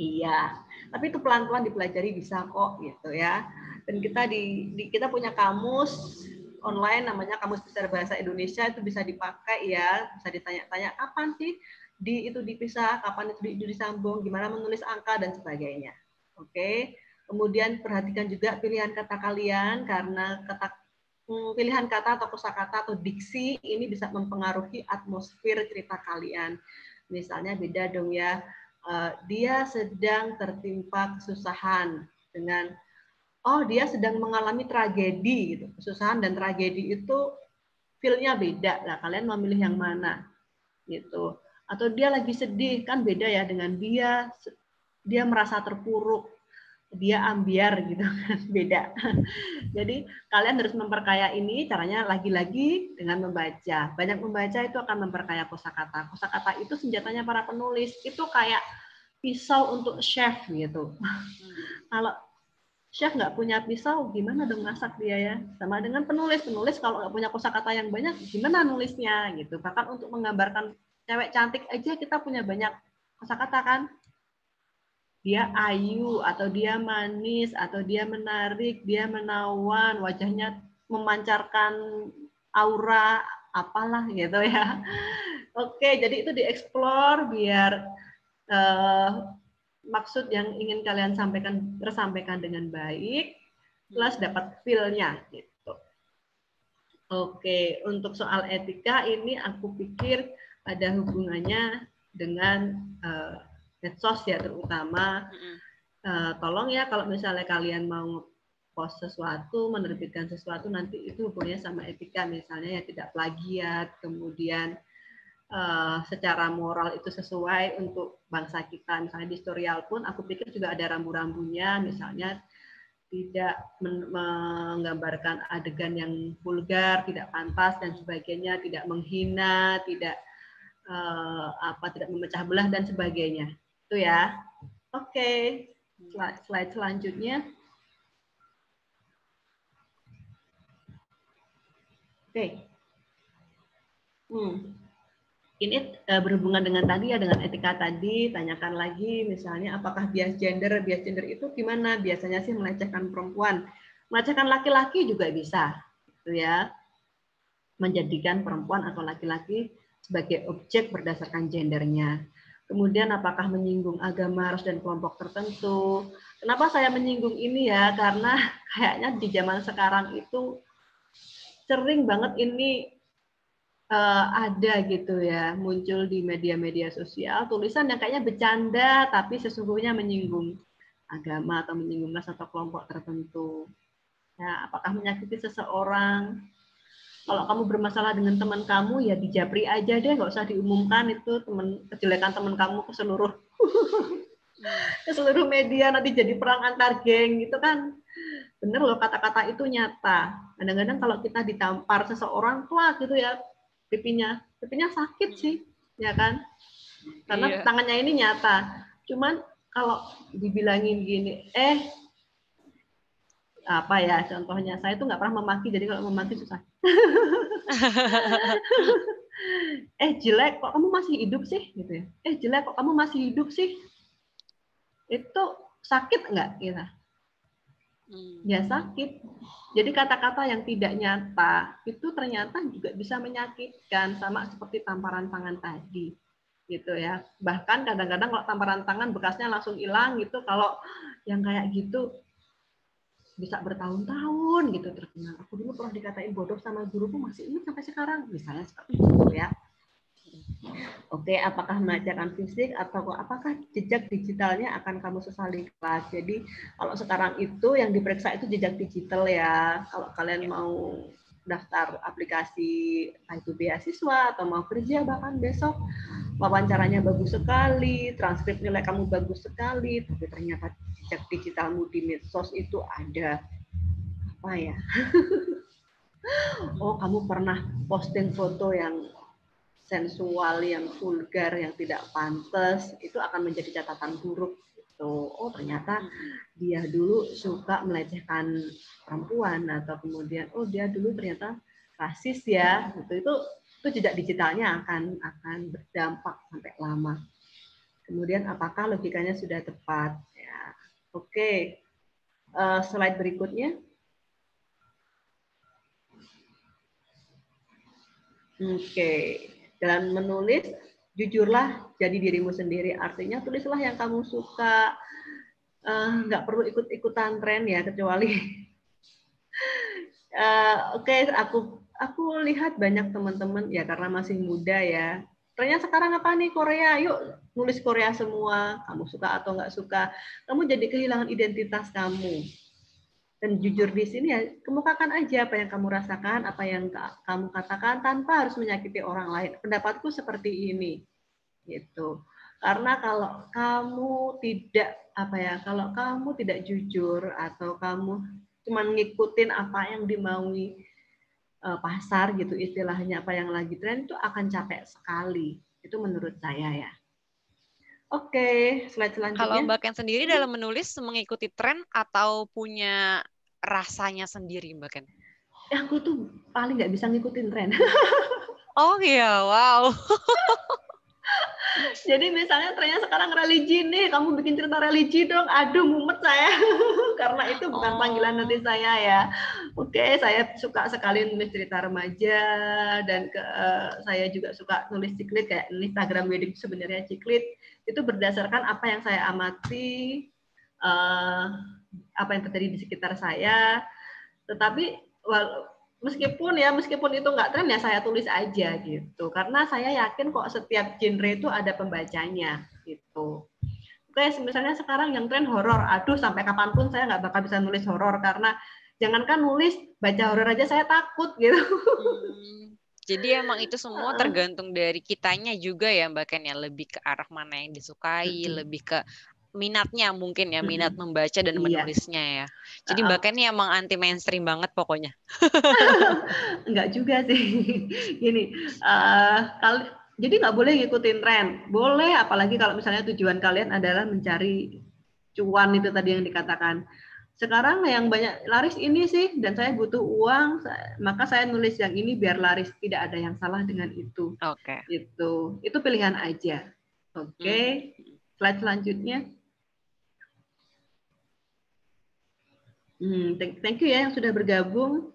Iya, tapi itu pelan-pelan dipelajari bisa kok gitu ya. Dan kita di, di kita punya kamus online namanya Kamus Besar Bahasa Indonesia itu bisa dipakai ya, bisa ditanya-tanya kapan sih di itu dipisah, kapan itu, itu disambung, gimana menulis angka dan sebagainya. Oke. Kemudian perhatikan juga pilihan kata kalian karena kata hmm, pilihan kata atau kosakata atau diksi ini bisa mempengaruhi atmosfer cerita kalian. Misalnya beda dong ya uh, dia sedang tertimpa kesusahan dengan oh dia sedang mengalami tragedi gitu. Kesusahan dan tragedi itu feelnya beda. Lah kalian mau milih yang mana gitu. Atau dia lagi sedih kan beda ya dengan dia dia merasa terpuruk dia ambiar gitu kan beda. Jadi kalian harus memperkaya ini caranya lagi-lagi dengan membaca. Banyak membaca itu akan memperkaya kosakata. Kosakata itu senjatanya para penulis. Itu kayak pisau untuk chef gitu. Hmm. kalau chef nggak punya pisau gimana dong masak dia ya? Sama dengan penulis. Penulis kalau nggak punya kosakata yang banyak gimana nulisnya gitu? Bahkan untuk menggambarkan cewek cantik aja kita punya banyak kosakata kan dia ayu atau dia manis atau dia menarik, dia menawan, wajahnya memancarkan aura apalah gitu ya. Oke, jadi itu dieksplor biar uh, maksud yang ingin kalian sampaikan tersampaikan dengan baik, plus dapat feel-nya gitu. Oke, untuk soal etika ini aku pikir ada hubungannya dengan uh, medsos ya terutama. Uh, tolong ya kalau misalnya kalian mau post sesuatu, menerbitkan sesuatu nanti itu hubungannya sama etika misalnya ya tidak plagiat, kemudian uh, secara moral itu sesuai untuk bangsa kita. Misalnya di historial pun aku pikir juga ada rambu-rambunya, misalnya tidak menggambarkan adegan yang vulgar, tidak pantas dan sebagainya, tidak menghina, tidak uh, apa tidak memecah belah dan sebagainya. Itu ya. Oke. Okay. Slide, selanjutnya. Oke. Okay. Hmm ini uh, berhubungan dengan tadi ya dengan etika tadi tanyakan lagi misalnya apakah bias gender bias gender itu gimana biasanya sih melecehkan perempuan melecehkan laki-laki juga bisa gitu ya menjadikan perempuan atau laki-laki sebagai objek berdasarkan gendernya kemudian apakah menyinggung agama ras dan kelompok tertentu kenapa saya menyinggung ini ya karena kayaknya di zaman sekarang itu sering banget ini uh, ada gitu ya muncul di media-media sosial tulisan yang kayaknya bercanda tapi sesungguhnya menyinggung agama atau menyinggung ras atau kelompok tertentu. Ya, apakah menyakiti seseorang? Kalau kamu bermasalah dengan teman kamu ya dijapri aja deh, nggak usah diumumkan itu teman kejelekan teman kamu ke seluruh ke seluruh media nanti jadi perang antar geng gitu kan. Bener loh kata-kata itu nyata. Kadang-kadang kalau kita ditampar seseorang, wah gitu ya, pipinya pipinya sakit sih ya kan karena iya. tangannya ini nyata cuman kalau dibilangin gini eh apa ya contohnya saya tuh nggak pernah memaki jadi kalau memaki susah eh jelek kok kamu masih hidup sih gitu ya eh jelek kok kamu masih hidup sih itu sakit nggak kita. Hmm. ya sakit. Jadi kata-kata yang tidak nyata itu ternyata juga bisa menyakitkan sama seperti tamparan tangan tadi gitu ya. Bahkan kadang-kadang kalau tamparan tangan bekasnya langsung hilang gitu kalau yang kayak gitu bisa bertahun-tahun gitu terkenal. Aku dulu pernah dikatain bodoh sama guruku masih ingat sampai sekarang misalnya seperti itu ya. Oke, apakah mengajarkan fisik atau apakah jejak digitalnya akan kamu sesali kelas? Jadi kalau sekarang itu yang diperiksa itu jejak digital ya. Kalau kalian mau daftar aplikasi itu beasiswa atau mau kerja bahkan besok wawancaranya bagus sekali, transkrip nilai kamu bagus sekali, tapi ternyata jejak digitalmu di medsos itu ada apa ya? oh, kamu pernah posting foto yang sensual, yang vulgar, yang tidak pantas, itu akan menjadi catatan buruk. Gitu. Oh ternyata dia dulu suka melecehkan perempuan atau kemudian oh dia dulu ternyata rasis ya. Gitu. Itu itu jejak digitalnya akan akan berdampak sampai lama. Kemudian apakah logikanya sudah tepat? Ya. Oke, uh, slide berikutnya. Oke, okay dalam menulis jujurlah jadi dirimu sendiri. Artinya tulislah yang kamu suka. Uh, nggak perlu ikut-ikutan tren ya kecuali. Uh, oke okay, aku aku lihat banyak teman-teman ya karena masih muda ya. Trennya sekarang apa nih Korea? Yuk nulis Korea semua. Kamu suka atau nggak suka? Kamu jadi kehilangan identitas kamu dan jujur di sini ya kemukakan aja apa yang kamu rasakan, apa yang kamu katakan tanpa harus menyakiti orang lain. Pendapatku seperti ini, gitu. Karena kalau kamu tidak apa ya, kalau kamu tidak jujur atau kamu cuma ngikutin apa yang dimaui uh, pasar gitu istilahnya apa yang lagi tren itu akan capek sekali. Itu menurut saya ya. Oke, slide selanjutnya. Kalau Mbak Ken sendiri dalam menulis mengikuti tren atau punya rasanya sendiri Mbak Ken? Ya, aku tuh paling nggak bisa ngikutin tren. oh iya, wow. Jadi misalnya trennya sekarang religi nih, kamu bikin cerita religi dong. Aduh, mumet saya. Karena itu bukan oh. panggilan nanti saya ya. Oke, saya suka sekali nulis cerita remaja dan ke, uh, saya juga suka nulis ciklit kayak Instagram wedding sebenarnya ciklit. Itu berdasarkan apa yang saya amati, uh, apa yang terjadi di sekitar saya. Tetapi meskipun ya meskipun itu nggak tren ya saya tulis aja gitu karena saya yakin kok setiap genre itu ada pembacanya gitu kayak misalnya sekarang yang tren horor, aduh sampai kapan pun saya nggak bakal bisa nulis horor karena jangankan nulis baca horor aja saya takut gitu. Hmm. Jadi emang itu semua tergantung dari kitanya juga ya Mbak Ken ya lebih ke arah mana yang disukai, hmm. lebih ke minatnya mungkin ya minat membaca dan iya. menulisnya ya. Jadi Mbak Ken ini emang anti mainstream banget pokoknya. Enggak juga sih. Gini, uh, kali jadi nggak boleh ngikutin tren. Boleh, apalagi kalau misalnya tujuan kalian adalah mencari cuan itu tadi yang dikatakan. Sekarang yang banyak laris ini sih, dan saya butuh uang, maka saya nulis yang ini biar laris. Tidak ada yang salah dengan itu. Oke. Okay. Itu, itu pilihan aja. Oke. Okay. Hmm. Slide selanjutnya. Hmm, thank, you ya yang sudah bergabung.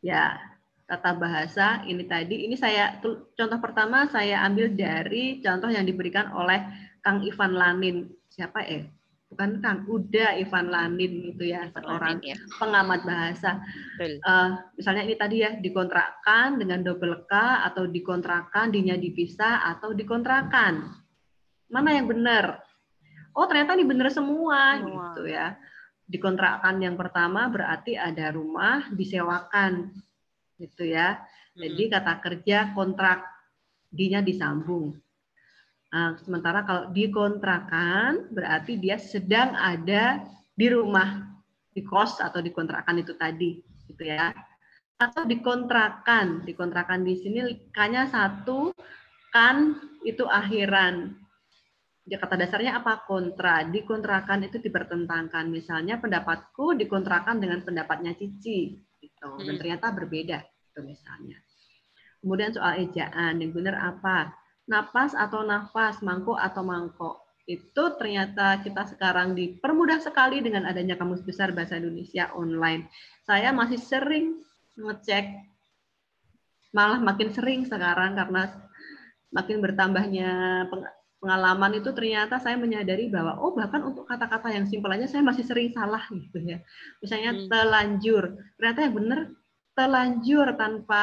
Ya, tata bahasa ini tadi. Ini saya contoh pertama saya ambil dari contoh yang diberikan oleh Kang Ivan Lanin. Siapa eh? Bukan Kang Uda Ivan Lanin itu ya seorang ya. pengamat bahasa. Uh, misalnya ini tadi ya dikontrakkan dengan double K atau dikontrakkan dinya dipisah atau dikontrakan. Mana yang benar? Oh ternyata ini benar semua wow. gitu ya dikontrakkan yang pertama berarti ada rumah disewakan gitu ya. Jadi kata kerja kontrak dinya disambung. Nah, sementara kalau dikontrakan berarti dia sedang ada di rumah di kos atau dikontrakan itu tadi, gitu ya. Atau dikontrakan, dikontrakan di sini kanya satu, kan itu akhiran. Kata dasarnya apa? Kontra. Dikontrakan itu dipertentangkan. Misalnya pendapatku dikontrakan dengan pendapatnya Cici gitu. Dan hmm. ternyata berbeda itu misalnya. Kemudian soal ejaan, yang benar apa? Napas atau nafas, mangkok atau mangkok. Itu ternyata kita sekarang dipermudah sekali dengan adanya Kamus Besar Bahasa Indonesia online. Saya masih sering ngecek, malah makin sering sekarang karena makin bertambahnya pengalaman itu ternyata saya menyadari bahwa oh bahkan untuk kata-kata yang simpel aja saya masih sering salah gitu ya. Misalnya hmm. telanjur, ternyata yang benar telanjur tanpa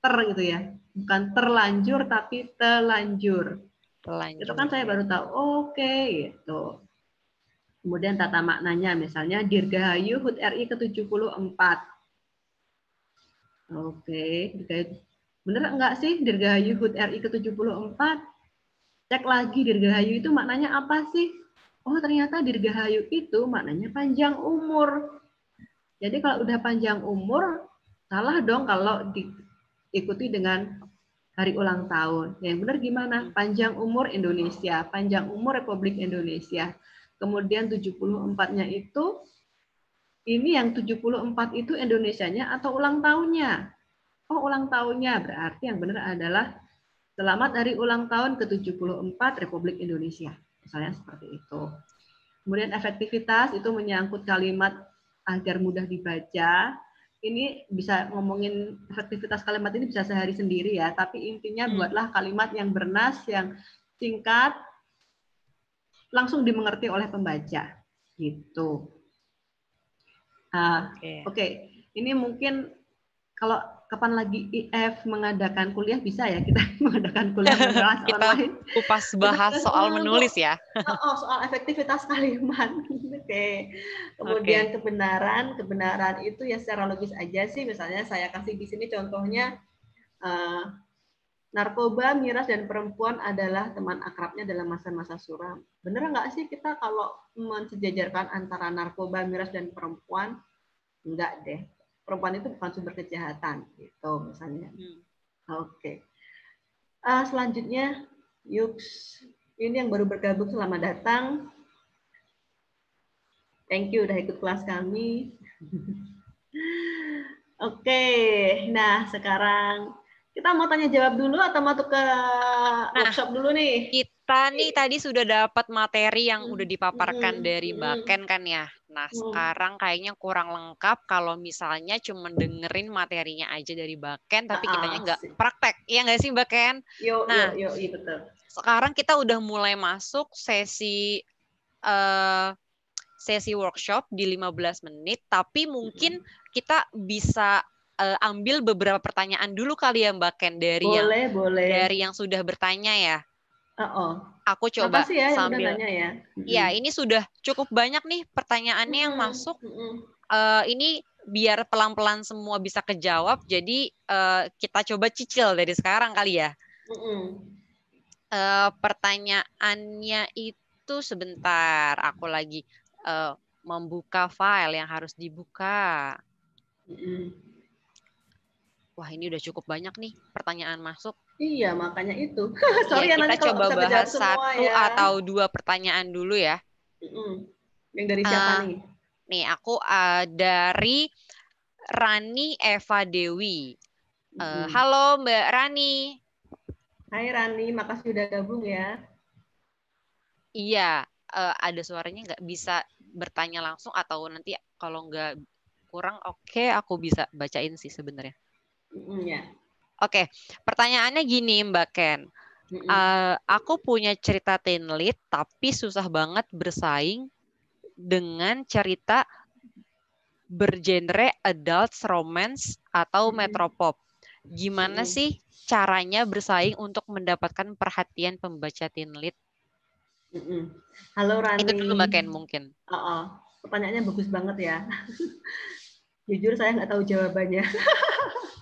ter gitu ya. Bukan terlanjur tapi telanjur. Telanjur. Itu kan saya baru tahu. Oke okay, gitu. Kemudian tata maknanya misalnya Dirgahayu HUT RI ke-74. Oke, okay. bener enggak sih Dirgahayu HUT RI ke-74? Cek lagi dirgahayu itu maknanya apa sih? Oh ternyata dirgahayu itu maknanya panjang umur. Jadi kalau udah panjang umur, salah dong kalau diikuti dengan hari ulang tahun. Yang benar gimana? Panjang umur Indonesia, panjang umur Republik Indonesia. Kemudian 74-nya itu, ini yang 74 itu Indonesianya atau ulang tahunnya? Oh ulang tahunnya, berarti yang benar adalah Selamat hari ulang tahun ke-74 Republik Indonesia. Misalnya seperti itu. Kemudian efektivitas itu menyangkut kalimat agar mudah dibaca. Ini bisa ngomongin efektivitas kalimat ini bisa sehari sendiri ya, tapi intinya hmm. buatlah kalimat yang bernas, yang singkat, langsung dimengerti oleh pembaca. Gitu. Uh, Oke, okay. okay. ini mungkin kalau kapan lagi IF mengadakan kuliah bisa ya kita mengadakan kuliah menulis kita online. kupas bahas soal menulis ya. Oh, oh soal efektivitas kalimat. Oke. Okay. Kemudian okay. kebenaran, kebenaran itu ya secara logis aja sih. Misalnya saya kasih di sini contohnya uh, narkoba, miras dan perempuan adalah teman akrabnya dalam masa-masa suram. Bener nggak sih kita kalau mensejajarkan antara narkoba, miras dan perempuan? Enggak deh perempuan itu bukan sumber kejahatan gitu misalnya. Hmm. Oke. Okay. Uh, selanjutnya Yux ini yang baru bergabung selamat datang. Thank you udah ikut kelas kami. Oke, okay. nah sekarang kita mau tanya jawab dulu atau mau ke nah, workshop dulu nih? Kita nih tadi sudah dapat materi yang udah dipaparkan hmm. dari Mbak. Ken kan ya. Nah, hmm. sekarang kayaknya kurang lengkap kalau misalnya cuma dengerin materinya aja dari Baken, tapi kitanya nggak praktek. Iya nggak sih, Baken? Yo, nah, yo, yo, iya betul. Sekarang kita udah mulai masuk sesi uh, sesi workshop di 15 menit, tapi mungkin hmm. kita bisa uh, ambil beberapa pertanyaan dulu kali ya Mbak Ken dari boleh, yang boleh. dari yang sudah bertanya ya. Uh -oh. Aku coba Makasih ya sambil. udah nanya ya. Ya, ini sudah cukup banyak nih pertanyaannya yang masuk. Uh, ini biar pelan-pelan semua bisa kejawab. Jadi uh, kita coba cicil dari sekarang kali ya. Uh, pertanyaannya itu sebentar, aku lagi uh, membuka file yang harus dibuka. Wah, ini udah cukup banyak nih pertanyaan masuk. Iya, makanya itu. Sorry ya, kita coba bahas satu ya. atau dua pertanyaan dulu ya. Yang dari siapa uh, nih? Nih, aku uh, dari Rani Eva Dewi. Uh, halo Mbak Rani. Hai Rani, makasih udah gabung ya. Iya, uh, ada suaranya nggak bisa bertanya langsung atau nanti kalau nggak kurang oke okay, aku bisa bacain sih sebenarnya. Mm, ya. Oke, pertanyaannya gini Mbak Ken. Uh, aku punya cerita teen lead tapi susah banget bersaing dengan cerita bergenre adult romance atau metropop. Gimana sih caranya bersaing untuk mendapatkan perhatian pembaca teen lead? Halo Rani. Itu dulu Mbak Ken mungkin. Uh -uh. Pertanyaannya bagus banget ya. Jujur saya nggak tahu jawabannya.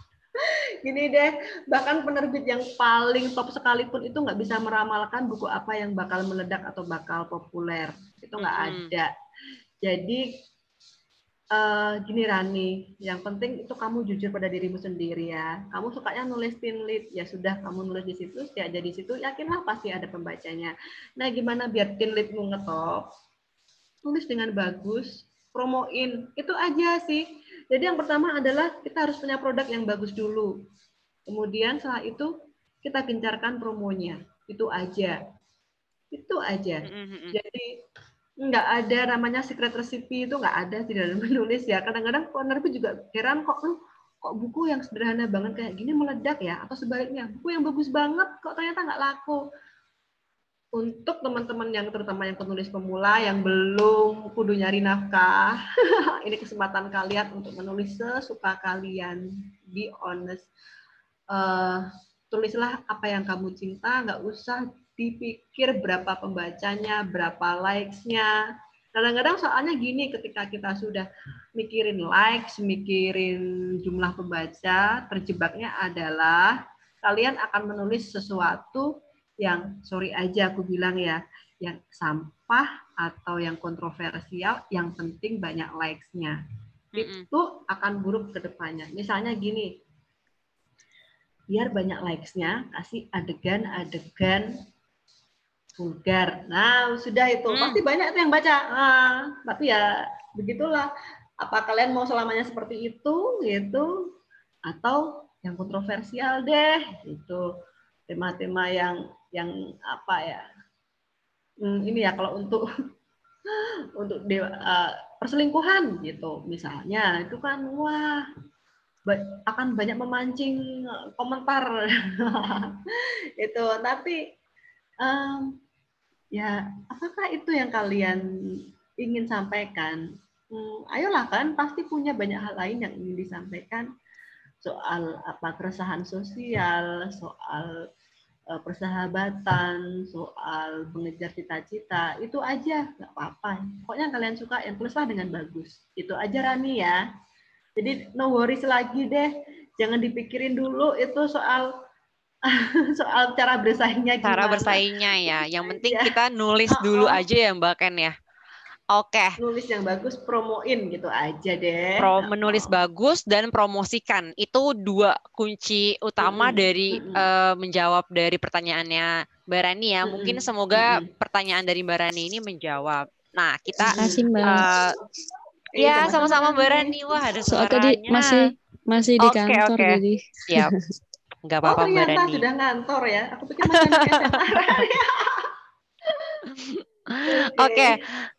gini deh, bahkan penerbit yang paling top sekalipun itu nggak bisa meramalkan buku apa yang bakal meledak atau bakal populer. Itu nggak hmm. ada. Jadi uh, gini Rani, yang penting itu kamu jujur pada dirimu sendiri ya. Kamu sukanya nulis lead, ya sudah kamu nulis di situ, setiap jadi situ, yakinlah pasti ada pembacanya. Nah, gimana biar teen leadmu ngetop? Tulis dengan bagus, promoin, itu aja sih jadi yang pertama adalah kita harus punya produk yang bagus dulu. Kemudian setelah itu kita gencarkan promonya. Itu aja. Itu aja. Jadi nggak ada namanya secret recipe itu nggak ada di dalam menulis ya. Kadang-kadang penerbit juga heran kok oh, kok buku yang sederhana banget kayak gini meledak ya atau sebaliknya buku yang bagus banget kok ternyata nggak laku untuk teman-teman yang terutama yang penulis pemula yang belum kudu nyari nafkah, ini kesempatan kalian untuk menulis sesuka kalian. Be honest. Uh, tulislah apa yang kamu cinta, nggak usah dipikir berapa pembacanya, berapa likes-nya. Kadang-kadang soalnya gini, ketika kita sudah mikirin likes, mikirin jumlah pembaca, terjebaknya adalah kalian akan menulis sesuatu yang sorry aja aku bilang ya, yang sampah atau yang kontroversial, yang penting banyak likes-nya. Itu akan buruk ke depannya. Misalnya gini, biar banyak likes-nya, kasih adegan-adegan vulgar. Nah, sudah itu. Mm. Pasti banyak yang baca. Nah, tapi ya begitulah. Apa kalian mau selamanya seperti itu gitu atau yang kontroversial deh gitu. Tema-tema yang yang apa ya hmm, ini ya kalau untuk untuk dewa, uh, perselingkuhan gitu misalnya itu kan wah akan banyak memancing komentar. Itu tapi um, ya apakah itu yang kalian ingin sampaikan? Hmm, ayolah kan pasti punya banyak hal lain yang ingin disampaikan. Soal apa keresahan sosial soal persahabatan, soal mengejar cita-cita, itu aja nggak apa-apa. Pokoknya kalian suka yang tulislah dengan bagus. Itu aja Rani ya. Jadi no worries lagi deh. Jangan dipikirin dulu itu soal soal cara bersaingnya gimana. Cara bersaingnya ya. Yang penting kita nulis dulu aja ya Mbak Ken ya. Oke. Okay. Nulis yang bagus, promoin gitu aja deh. Pro, menulis oh. bagus dan promosikan itu dua kunci utama mm -hmm. dari mm -hmm. uh, menjawab dari pertanyaannya Mbak Rani ya. Mungkin semoga mm -hmm. pertanyaan dari Mbak Rani ini menjawab. Nah kita. Terima kasih Mbak. Uh, ya sama-sama Mbak Rani. Wah ada suaranya. tadi masih masih di okay, kantor okay. jadi. Siap. Enggak apa-apa oh, Rani. sudah ngantor ya. Aku pikir masih di Oke, okay.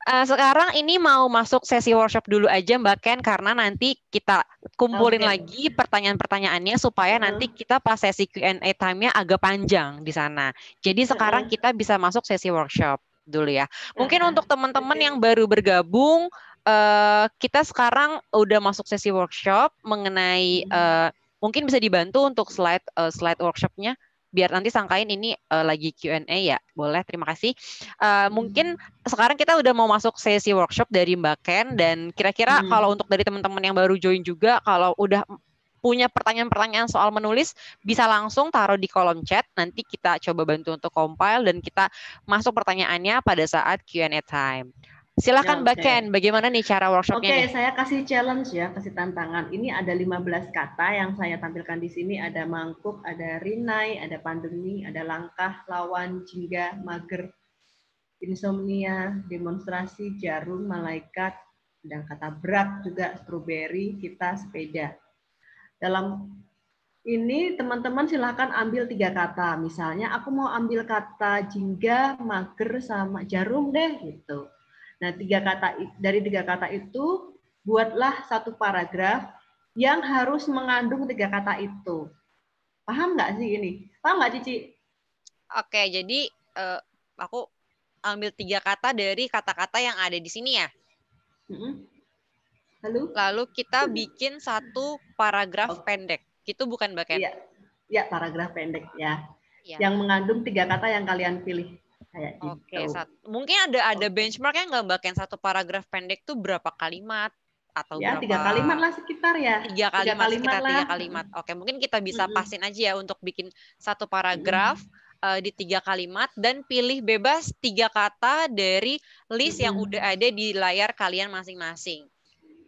uh, eh, sekarang ini mau masuk sesi workshop dulu aja Mbak Ken karena nanti kita kumpulin okay. lagi pertanyaan-pertanyaannya supaya uh. nanti kita pas sesi Q&A time-nya agak panjang di sana. Jadi sekarang uh. kita bisa masuk sesi workshop dulu ya. Mungkin uh. untuk teman-teman okay. yang baru bergabung, uh, kita sekarang udah masuk sesi workshop mengenai uh, mungkin bisa dibantu untuk slide uh, slide workshopnya biar nanti sangkain ini uh, lagi Q&A ya. Boleh, terima kasih. Uh, mungkin sekarang kita udah mau masuk sesi workshop dari Mbak Ken dan kira-kira hmm. kalau untuk dari teman-teman yang baru join juga kalau udah punya pertanyaan-pertanyaan soal menulis bisa langsung taruh di kolom chat nanti kita coba bantu untuk compile dan kita masuk pertanyaannya pada saat Q&A time. Silakan ya, Mbak Ken, bagaimana nih cara workshopnya? Oke, okay, saya kasih challenge ya, kasih tantangan. Ini ada 15 kata yang saya tampilkan di sini. Ada mangkuk, ada rinai, ada pandemi, ada langkah, lawan, jingga, mager, insomnia, demonstrasi, jarum, malaikat, dan kata berat juga, strawberry, kita, sepeda. Dalam ini teman-teman silahkan ambil tiga kata. Misalnya aku mau ambil kata jingga, mager, sama jarum deh gitu Nah, tiga kata dari tiga kata itu buatlah satu paragraf yang harus mengandung tiga kata itu. Paham nggak sih ini? Paham nggak Cici? Oke, jadi uh, aku ambil tiga kata dari kata-kata yang ada di sini ya. Lalu? Lalu kita bikin satu paragraf oh. pendek. Itu bukan bagian? Iya, ya, paragraf pendek ya. ya. Yang mengandung tiga kata yang kalian pilih kayak gitu. Oke, satu. mungkin ada ada benchmarknya nggak mbak yang satu paragraf pendek tuh berapa kalimat atau ya, berapa? tiga kalimat lah sekitar ya. Tiga kalimat, tiga kalimat sekitar lah. tiga kalimat. Oke, mungkin kita bisa mm -hmm. pasin aja ya untuk bikin satu paragraf. Mm -hmm. Uh, di tiga kalimat dan pilih bebas tiga kata dari list mm -hmm. yang udah ada di layar kalian masing-masing.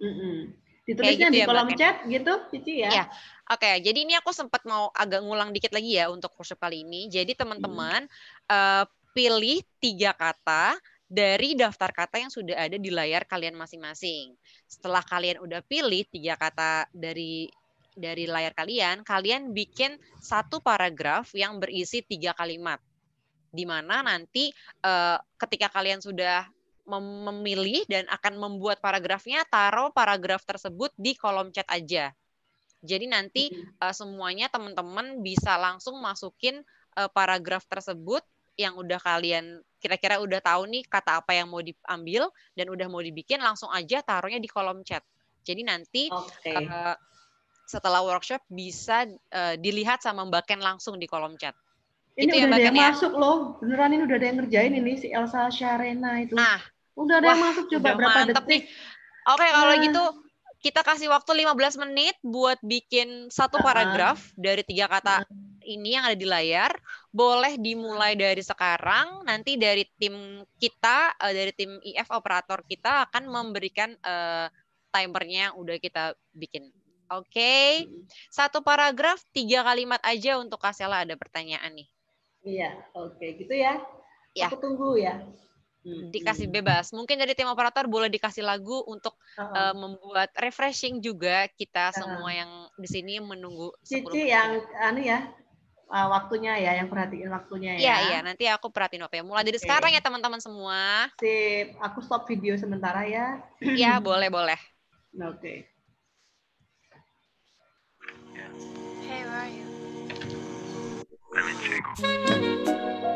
Mm -hmm. Ditulisnya gitu di ya, kolom chat gitu, Cici ya? ya. Oke, okay, jadi ini aku sempat mau agak ngulang dikit lagi ya untuk workshop kali ini. Jadi teman-teman hmm. uh, pilih tiga kata dari daftar kata yang sudah ada di layar kalian masing-masing. Setelah kalian udah pilih tiga kata dari dari layar kalian, kalian bikin satu paragraf yang berisi tiga kalimat. Di mana nanti uh, ketika kalian sudah mem memilih dan akan membuat paragrafnya, taruh paragraf tersebut di kolom chat aja. Jadi nanti uh, semuanya teman-teman bisa langsung masukin uh, paragraf tersebut yang udah kalian kira-kira udah tahu nih kata apa yang mau diambil dan udah mau dibikin langsung aja taruhnya di kolom chat. Jadi nanti okay. uh, eh, setelah workshop bisa uh, dilihat sama Mbak Ken langsung di kolom chat. Ini itu udah ya, ada yang ya? masuk loh. Beneran ini udah ada yang ngerjain ini si Elsa Sharena itu. Nah, udah ada wah, yang masuk coba berapa detik. Nih. Oke, okay, kalau nah. gitu kita kasih waktu 15 menit buat bikin satu paragraf uh, dari tiga kata uh, ini yang ada di layar. Boleh dimulai dari sekarang. Nanti dari tim kita, uh, dari tim IF operator kita akan memberikan uh, timernya yang udah kita bikin. Oke, okay. satu paragraf tiga kalimat aja untuk Kasela ada pertanyaan nih. Iya, oke, okay. gitu ya. Ya. Aku tunggu ya. Hmm, dikasih hmm. bebas. Mungkin dari tim operator boleh dikasih lagu untuk uh -huh. uh, membuat refreshing juga kita uh -huh. semua yang di sini menunggu. Cici yang anu ya uh, waktunya ya, yang perhatiin waktunya ya. Iya iya, nanti aku perhatiin waktunya. Mulai dari okay. sekarang ya teman-teman semua. Sip, aku stop video sementara ya. Iya boleh boleh. Oke. Okay. Hey, where are you? I'm in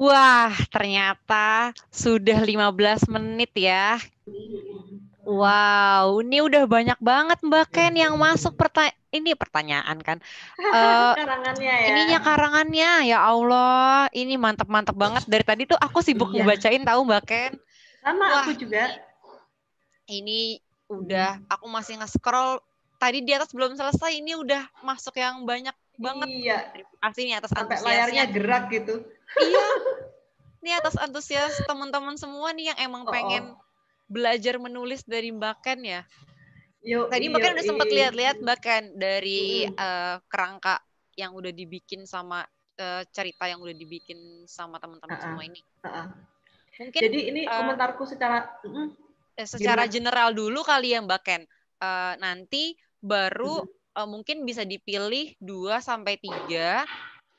Wah, ternyata sudah 15 menit ya. Wow, ini udah banyak banget Mbak Ken yang masuk pertanyaan. Ini pertanyaan kan. Eh, Karangannya ya. ininya karangannya, ya Allah. Ini mantep-mantep banget. Dari tadi tuh aku sibuk Iya. ngebacain tahu Mbak Ken. Sama Wah. aku juga. Ini udah, aku masih nge-scroll. Tadi di atas belum selesai, ini udah masuk yang banyak banget. Iya, Terima kasih nih atas sampai layarnya gerak gitu. Iya. Ini atas antusias teman-teman semua nih yang emang Oh, pengen belajar menulis dari Mbak Ken ya. Yo, Tadi Mbak Ken udah sempat lihat-lihat Mbak Ken dari eh, kerangka yang udah dibikin sama eh, cerita yang udah dibikin sama teman-teman Ah, ah. semua ini. Ha-ha. Mungkin Jadi ini eh, komentarku secara eh, secara gimana? general dulu kali ya Mbak Ken. Eh, nanti baru Mm-mm. eh, mungkin bisa dipilih 2 sampai 3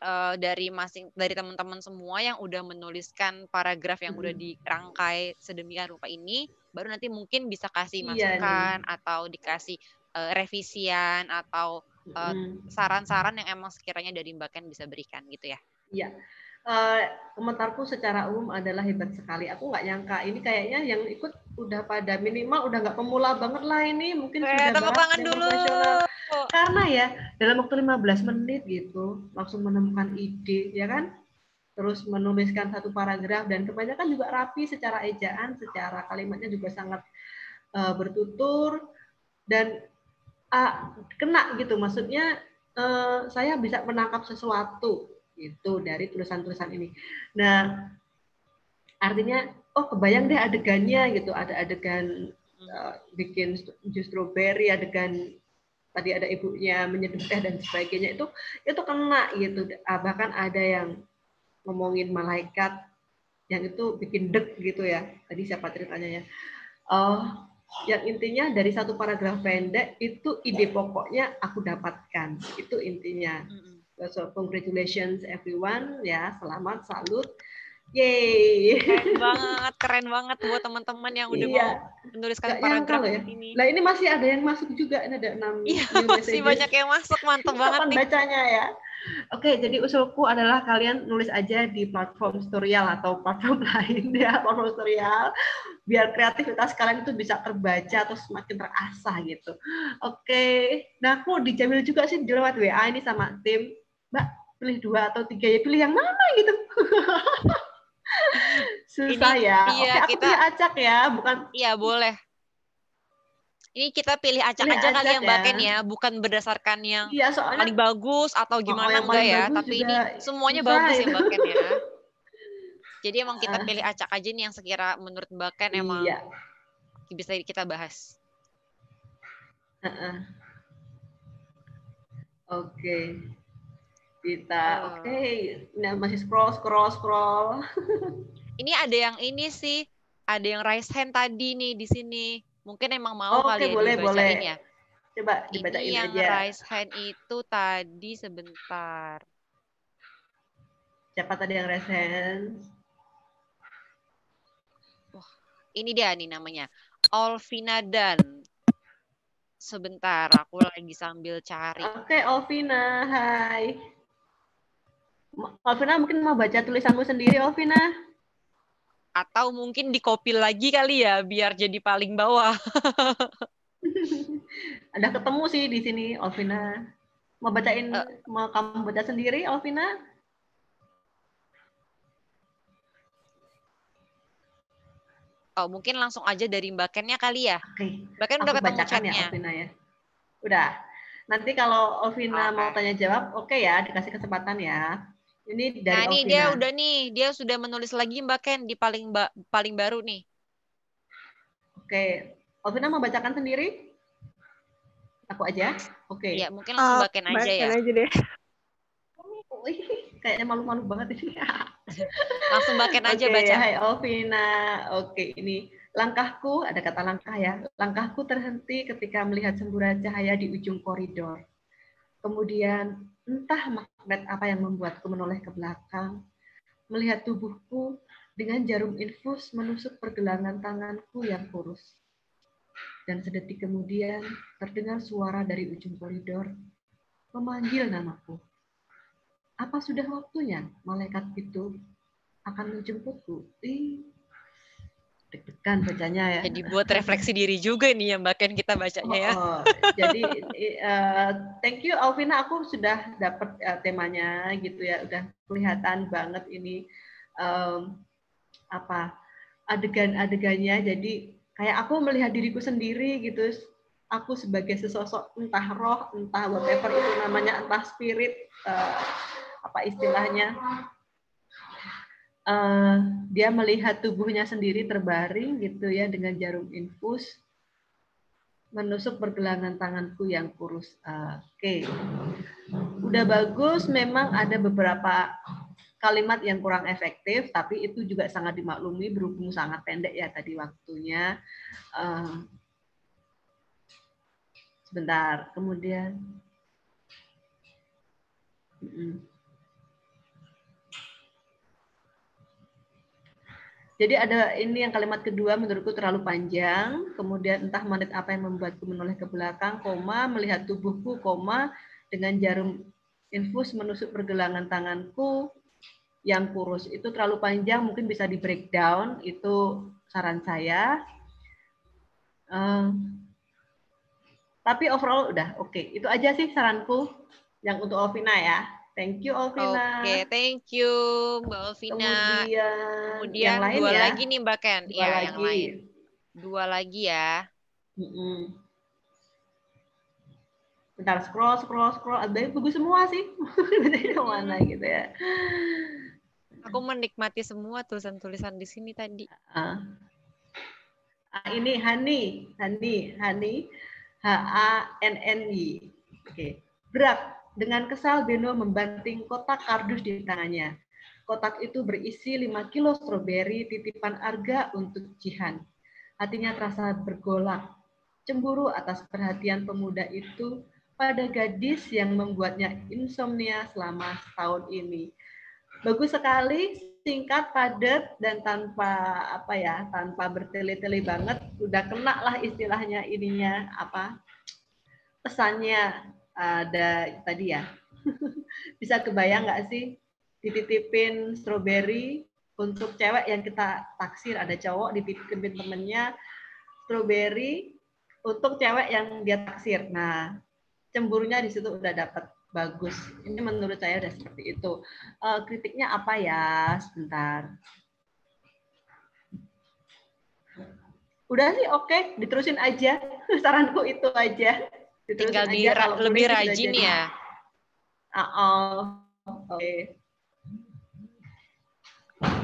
eh, dari masing dari teman-teman semua yang udah menuliskan paragraf yang udah Mm-mm. dirangkai sedemikian rupa ini, baru nanti mungkin bisa kasih Iya masukan atau dikasih eh, revisian atau eh, saran-saran yang emang sekiranya dari Mbak Ken bisa berikan gitu ya. Iya. Eh, komentarku secara umum adalah hebat sekali. Aku nggak nyangka ini kayaknya yang ikut udah pada minimal udah nggak pemula banget lah ini mungkin Weh, sudah tepuk tangan dulu. Karena ya dalam waktu 15 menit gitu langsung menemukan ide ya kan. Terus menuliskan satu paragraf dan kebanyakan juga rapi secara ejaan, secara kalimatnya juga sangat eh, bertutur dan ah, kena gitu. Maksudnya eh, saya bisa menangkap sesuatu gitu dari tulisan-tulisan ini. Nah, artinya oh kebayang deh adegannya gitu. Ada adegan eh, bikin jus strawberry, adegan tadi ada ibunya menyeduh teh dan sebagainya itu itu kena gitu. Ah, Bahkan ada yang ngomongin malaikat yang itu bikin deg gitu ya. Tadi siapa ceritanya ya? Oh, yang intinya dari satu paragraf pendek itu ide pokoknya aku dapatkan. Itu intinya. So congratulations everyone ya, selamat, salut. Yeay. Keren banget, keren banget buat teman-teman yang udah Iya. mau menuliskan nyangka paragraf ya. ini. Nah ini masih ada yang masuk juga, ini ada enam Iya, new masih banyak yang masuk, mantep banget nih. bacanya ya? Oke, jadi usulku adalah kalian nulis aja di platform Storyal atau platform lain ya, platform Storyal, biar kreativitas kalian itu bisa terbaca atau semakin terasah gitu. Oke, nah aku dijamil juga sih di lewat WA ini sama tim, Mbak pilih dua atau tiga ya pilih yang mana gitu. Susah Ini, ya. iya, Oke, aku kita- pilih acak ya, bukan Iya, boleh. Ini kita pilih acak Pilih aja kali acak ya Mbak ya. Ken ya, bukan berdasarkan yang iya soalnya paling bagus atau Oh, gimana yang enggak ya, tapi ini semuanya bagus ya itu. Mbak Ken ya. Jadi emang kita Ah. pilih acak aja nih yang sekira menurut Mbak Ken emang Iya. bisa kita bahas. Heeh. Oke. Kita Oh. oke. Nah, masih scroll scroll scroll. Ini ada yang ini sih, ada yang raise hand tadi nih di sini. Mungkin emang mau Oke, kali ya boleh, boleh. ya. Coba Ini dibacain yang aja. raise hand itu tadi sebentar. Siapa tadi yang raise hand? Ini dia nih namanya. Olvina Dan. Sebentar, aku lagi sambil cari. Oke, Alvina. Hai. Ma- Alvina mungkin mau baca tulisanmu sendiri, Alvina? Atau mungkin di copy lagi kali ya, biar jadi paling bawah. Ada ketemu sih di sini, Alvina. Mau bacain, Eh. mau kamu baca sendiri, Alvina? Oh, mungkin langsung aja dari Mbak Ken-nya kali ya. Oke. Mbak Ken udah ketemu ya, chatnya. Alvina ya. Udah. Nanti kalau Alvina Oke. mau tanya jawab, oke ya, dikasih kesempatan ya. Ini dari Nah, ini Alvina. dia udah nih, dia sudah menulis lagi Mbak Ken di paling ba- paling baru nih. Oke. Alvina mau bacakan sendiri? Aku aja? Oke. Iya, mungkin langsung Mbak Ken aja ya. aja deh. Wih, kayaknya malu-malu banget ini. Langsung Mbak Ken aja Oke, baca. Hai Alvina. Oke, ini langkahku, ada kata langkah ya. Langkahku terhenti ketika melihat semburan cahaya di ujung koridor. Kemudian entah magnet apa yang membuatku menoleh ke belakang, melihat tubuhku dengan jarum infus menusuk pergelangan tanganku yang kurus. Dan sedetik kemudian terdengar suara dari ujung koridor memanggil namaku. Apa sudah waktunya, malaikat itu? akan menjemputku. Ih, deg-degan bacanya ya. Jadi buat refleksi diri juga nih yang bahkan kita bacanya ya. Oh, oh. Jadi uh, thank you Alvina, aku sudah dapat uh, temanya gitu ya, udah kelihatan banget ini um, apa adegan-adegannya. Jadi kayak aku melihat diriku sendiri gitu. Aku sebagai sesosok entah roh, entah whatever itu namanya, entah spirit, uh, apa istilahnya uh, dia melihat tubuhnya sendiri terbaring gitu ya dengan jarum infus menusuk pergelangan tanganku yang kurus. Uh, Oke, okay. udah bagus. Memang ada beberapa kalimat yang kurang efektif, tapi itu juga sangat dimaklumi berhubung sangat pendek ya tadi waktunya. Uh, sebentar, kemudian. Mm -mm. Jadi ada ini yang kalimat kedua menurutku terlalu panjang, kemudian entah menit apa yang membuatku menoleh ke belakang, koma, melihat tubuhku, koma, dengan jarum infus menusuk pergelangan tanganku yang kurus. Itu terlalu panjang, mungkin bisa di breakdown, itu saran saya. Uh, tapi overall udah oke. Okay. Itu aja sih saranku yang untuk Ovina ya. Thank you Alvina. Oke, okay, thank you Mbak Alvina. Kemudian, Kemudian yang lain dua ya? lagi nih Mbak Ken. Dua ya, lagi. yang lain. Dua lagi ya. Mm -mm. Bentar scroll, scroll, scroll. Ada bagus semua sih. yang mana gitu ya. Aku menikmati semua tulisan-tulisan di sini tadi. Uh. Ini Hani, Hani, Hani, H A N N I. Oke. Okay. Berat dengan kesal, Beno membanting kotak kardus di tangannya. Kotak itu berisi 5 kilo stroberi titipan Arga untuk Jihan. Hatinya terasa bergolak. Cemburu atas perhatian pemuda itu pada gadis yang membuatnya insomnia selama setahun ini. Bagus sekali, singkat, padat, dan tanpa apa ya, tanpa bertele-tele banget. Udah kena lah istilahnya ininya apa pesannya ada tadi ya. Bisa kebayang nggak sih dititipin stroberi untuk cewek yang kita taksir ada cowok dititipin temennya stroberi untuk cewek yang dia taksir. Nah, cemburunya di situ udah dapat bagus. Ini menurut saya udah seperti itu. Uh, kritiknya apa ya? Sebentar. Udah sih oke, okay. diterusin aja. Saranku itu aja. Tinggal di ra lebih rajin ya. Uh -oh. Oke. Okay.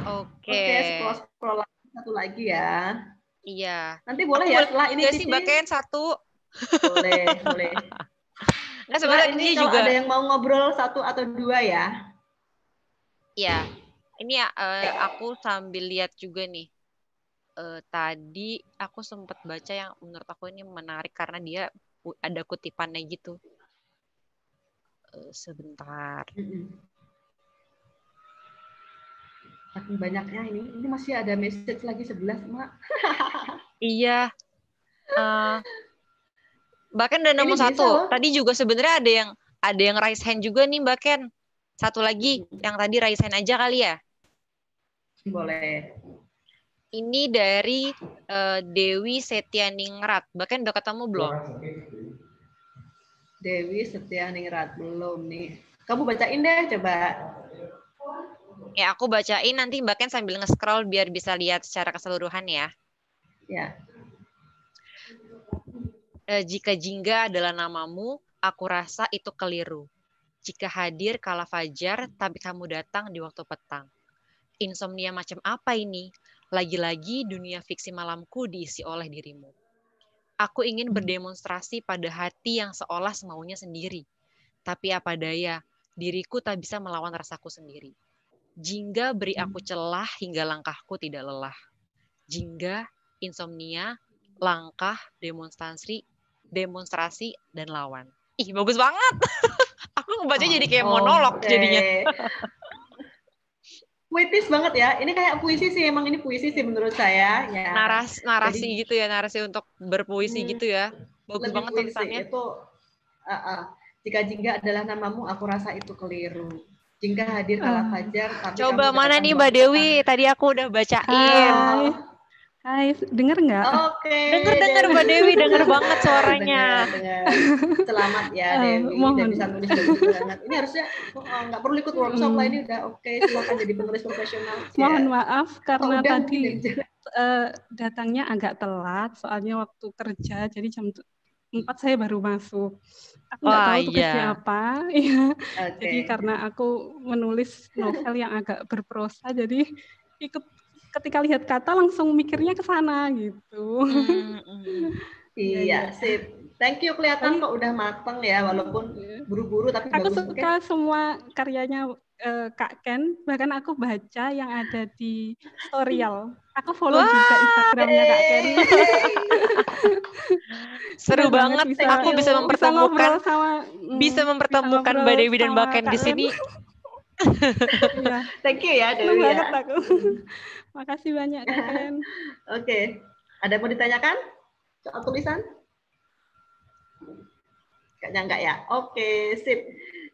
Oke. Okay. okay, scroll, scroll satu lagi ya. Iya. Nanti boleh ya setelah ini sih bagian satu. Boleh, boleh. Nah, sebenarnya ini kalau juga ada yang mau ngobrol satu atau dua ya. Iya. Ini ya uh, aku sambil lihat juga nih. Uh, tadi aku sempat baca yang menurut aku ini menarik karena dia ada kutipannya gitu. Uh, sebentar. Saking banyaknya ini, ini masih ada message lagi sebelas, Mak. iya. Uh, bahkan ada nomor satu. Tadi juga sebenarnya ada yang ada yang raise hand juga nih, Mbak Ken. Satu lagi, yang tadi raise hand aja kali ya. Boleh. Ini dari uh, Dewi Setianingrat. Bahkan udah ketemu belum? Dewi Setianingrat belum nih. Kamu bacain deh coba. Ya aku bacain nanti bahkan sambil nge-scroll biar bisa lihat secara keseluruhan ya. Ya. Uh, jika jingga adalah namamu, aku rasa itu keliru. Jika hadir kala fajar, tapi kamu datang di waktu petang. Insomnia macam apa ini? Lagi-lagi dunia fiksi malamku diisi oleh dirimu. Aku ingin berdemonstrasi pada hati yang seolah semaunya sendiri. Tapi apa daya, diriku tak bisa melawan rasaku sendiri. Jingga beri aku celah hingga langkahku tidak lelah. Jingga, insomnia, langkah, demonstrasi, demonstrasi, dan lawan. Ih, bagus banget. aku ngebaca oh, jadi kayak monolog okay. jadinya. puitis banget ya. Ini kayak puisi sih, emang ini puisi sih menurut saya. Ya. Naras, narasi Jadi, gitu ya, narasi untuk berpuisi hmm, gitu ya. Bagus banget tulisannya. Itu, uh, uh, jika jingga adalah namamu, aku rasa itu keliru. Jingga hadir kala Ah. fajar. Tapi Coba mana nih Mbak. Dewi? Tadi aku udah bacain. Hai. Hai, denger nggak? Oke. Denger denger Mbak Dewi, denger banget suaranya. Dengar, dengar. Selamat ya Eh, Dewi, udah mohon. bisa nulis bagus banget. Ini harusnya oh, nggak perlu ikut workshop Mm. lah ini udah oke. Silakan jadi penulis profesional. Mohon Ya. maaf Oh, karena udah tadi eh, datangnya agak telat, soalnya waktu kerja, jadi jam empat saya baru masuk. Aku nggak Wah, tahu tugasnya iya. apa, iya. Oke. Jadi karena aku menulis novel yang agak berprosa, jadi ikut ketika lihat kata langsung mikirnya ke sana gitu. Hmm, hmm. Iya, Iya, sip. Thank you kelihatan kok udah mateng ya walaupun buru-buru tapi Aku bagus. Suka semua karyanya eh, Kak Ken, bahkan aku baca yang ada di Storyal. Aku follow juga Instagramnya Kak Ken. Seru banget. bisa- Aku bisa Bisa mempertemukan ngobrol sama mm, bisa mempertemukan Mbak Dewi dan Mbak Ken di Kak Iya, Thank you ya Dewi banget ya. aku. Makasih banyak Kak Ken. Oke. Ada yang mau ditanyakan soal tulisan? Kayaknya enggak ya. Oke, sip.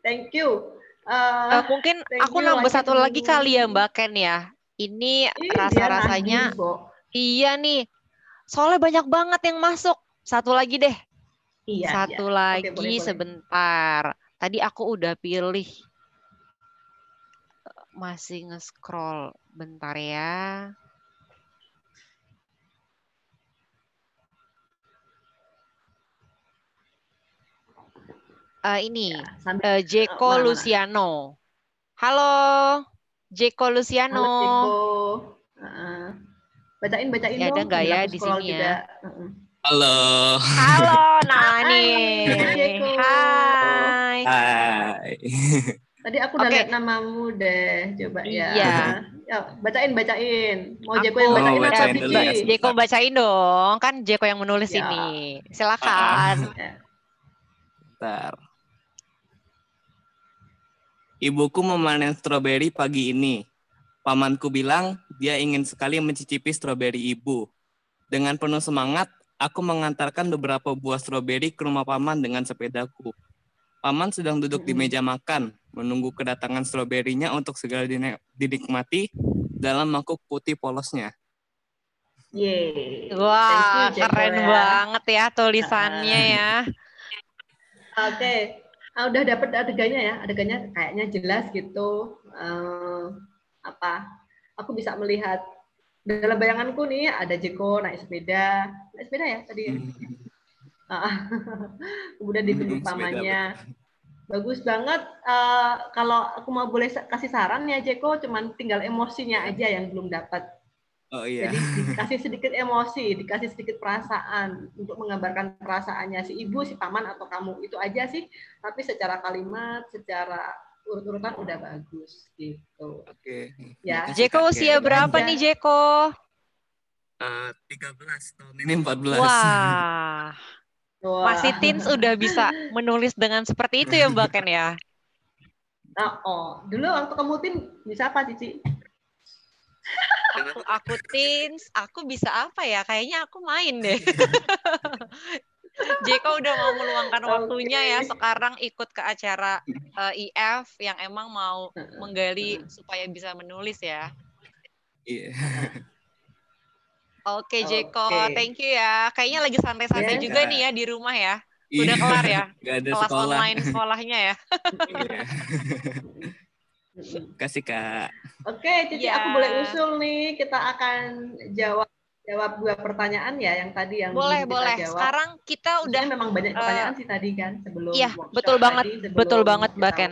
Thank you. Eh, Eh, mungkin thank aku you, nambah satu lagi kali ya Mbak Ken ya. Ini rasa-rasanya iya nih. Soalnya banyak banget yang masuk. Satu lagi deh. Iya, Satu iya. lagi boleh, boleh. sebentar. Tadi aku udah pilih. Masih nge-scroll. Bentar ya. Eh, ini Ya, sambil eh, Jeko mana, mana? Luciano. Halo, Jeko Luciano. Halo, Ceko. Heeh. Bacain, bacain Ya, ada dong. nggak sambil ya di sini ya? Heeh. Halo. Halo, Nani. Hai, Jeko. Hai. Hai. Tadi aku udah Oke. lihat namamu deh, coba ya. Iya. Ya, bacain, bacain. Mau Jeko yang bacain Oh, atau bacain dulu ya. Jeko bacain dong, kan Jeko yang menulis Ya. ini. Silakan. Bentar. Ibuku memanen stroberi pagi ini. Pamanku bilang dia ingin sekali mencicipi stroberi ibu. Dengan penuh semangat, aku mengantarkan beberapa buah stroberi ke rumah paman dengan sepedaku. Paman sedang duduk di meja makan, menunggu kedatangan stroberinya untuk segera dinikmati dalam mangkuk putih polosnya. Yeay. Wah, you, keren ya. banget ya tulisannya ya. Oke, Ah, udah dapet adegannya ya, adegannya kayaknya jelas gitu. Eh, apa? Aku bisa melihat dalam bayanganku nih ada Jeko naik sepeda, naik sepeda ya tadi. ya? Ah, Kemudian ditunjuk Hmm, sepeda, pamannya. Bagus banget. Eh, kalau aku mau boleh kasih saran ya Jeko, cuman tinggal emosinya aja yang belum dapat. Oh iya. Jadi dikasih sedikit emosi, dikasih sedikit perasaan untuk menggambarkan perasaannya si ibu, si paman atau kamu itu aja sih. Tapi secara kalimat, secara urut-urutan udah bagus gitu. Oke. Ya. Makasih, Jeko usia berapa aja. nih Jeko? Eh, 13 tahun ini 14. Wah, Wah. masih teens udah bisa menulis dengan seperti itu ya Mbak Ken ya. Nah, oh, dulu waktu kamu tin bisa apa Cici? Aku, aku teens, aku bisa apa ya? Kayaknya aku main deh. Jeko udah mau meluangkan waktunya ya sekarang ikut ke acara eh, IF yang emang mau menggali supaya bisa menulis ya. Iya. Oke Jeko, Oke. thank you ya. Kayaknya lagi santai-santai Yes. juga nih ya di rumah ya. Iya. Udah kelar ya? Gak ada Kelas sekolah. online sekolahnya ya. Iya. Kasih kak. Oke, Cici Ya. aku boleh usul nih, kita akan jawab jawab dua pertanyaan ya yang tadi yang Boleh, kita boleh. jawab. Sekarang kita udah memang banyak pertanyaan sih tadi kan sebelum iya, betul banget, tadi, sebelum betul banget, Mbak Ken.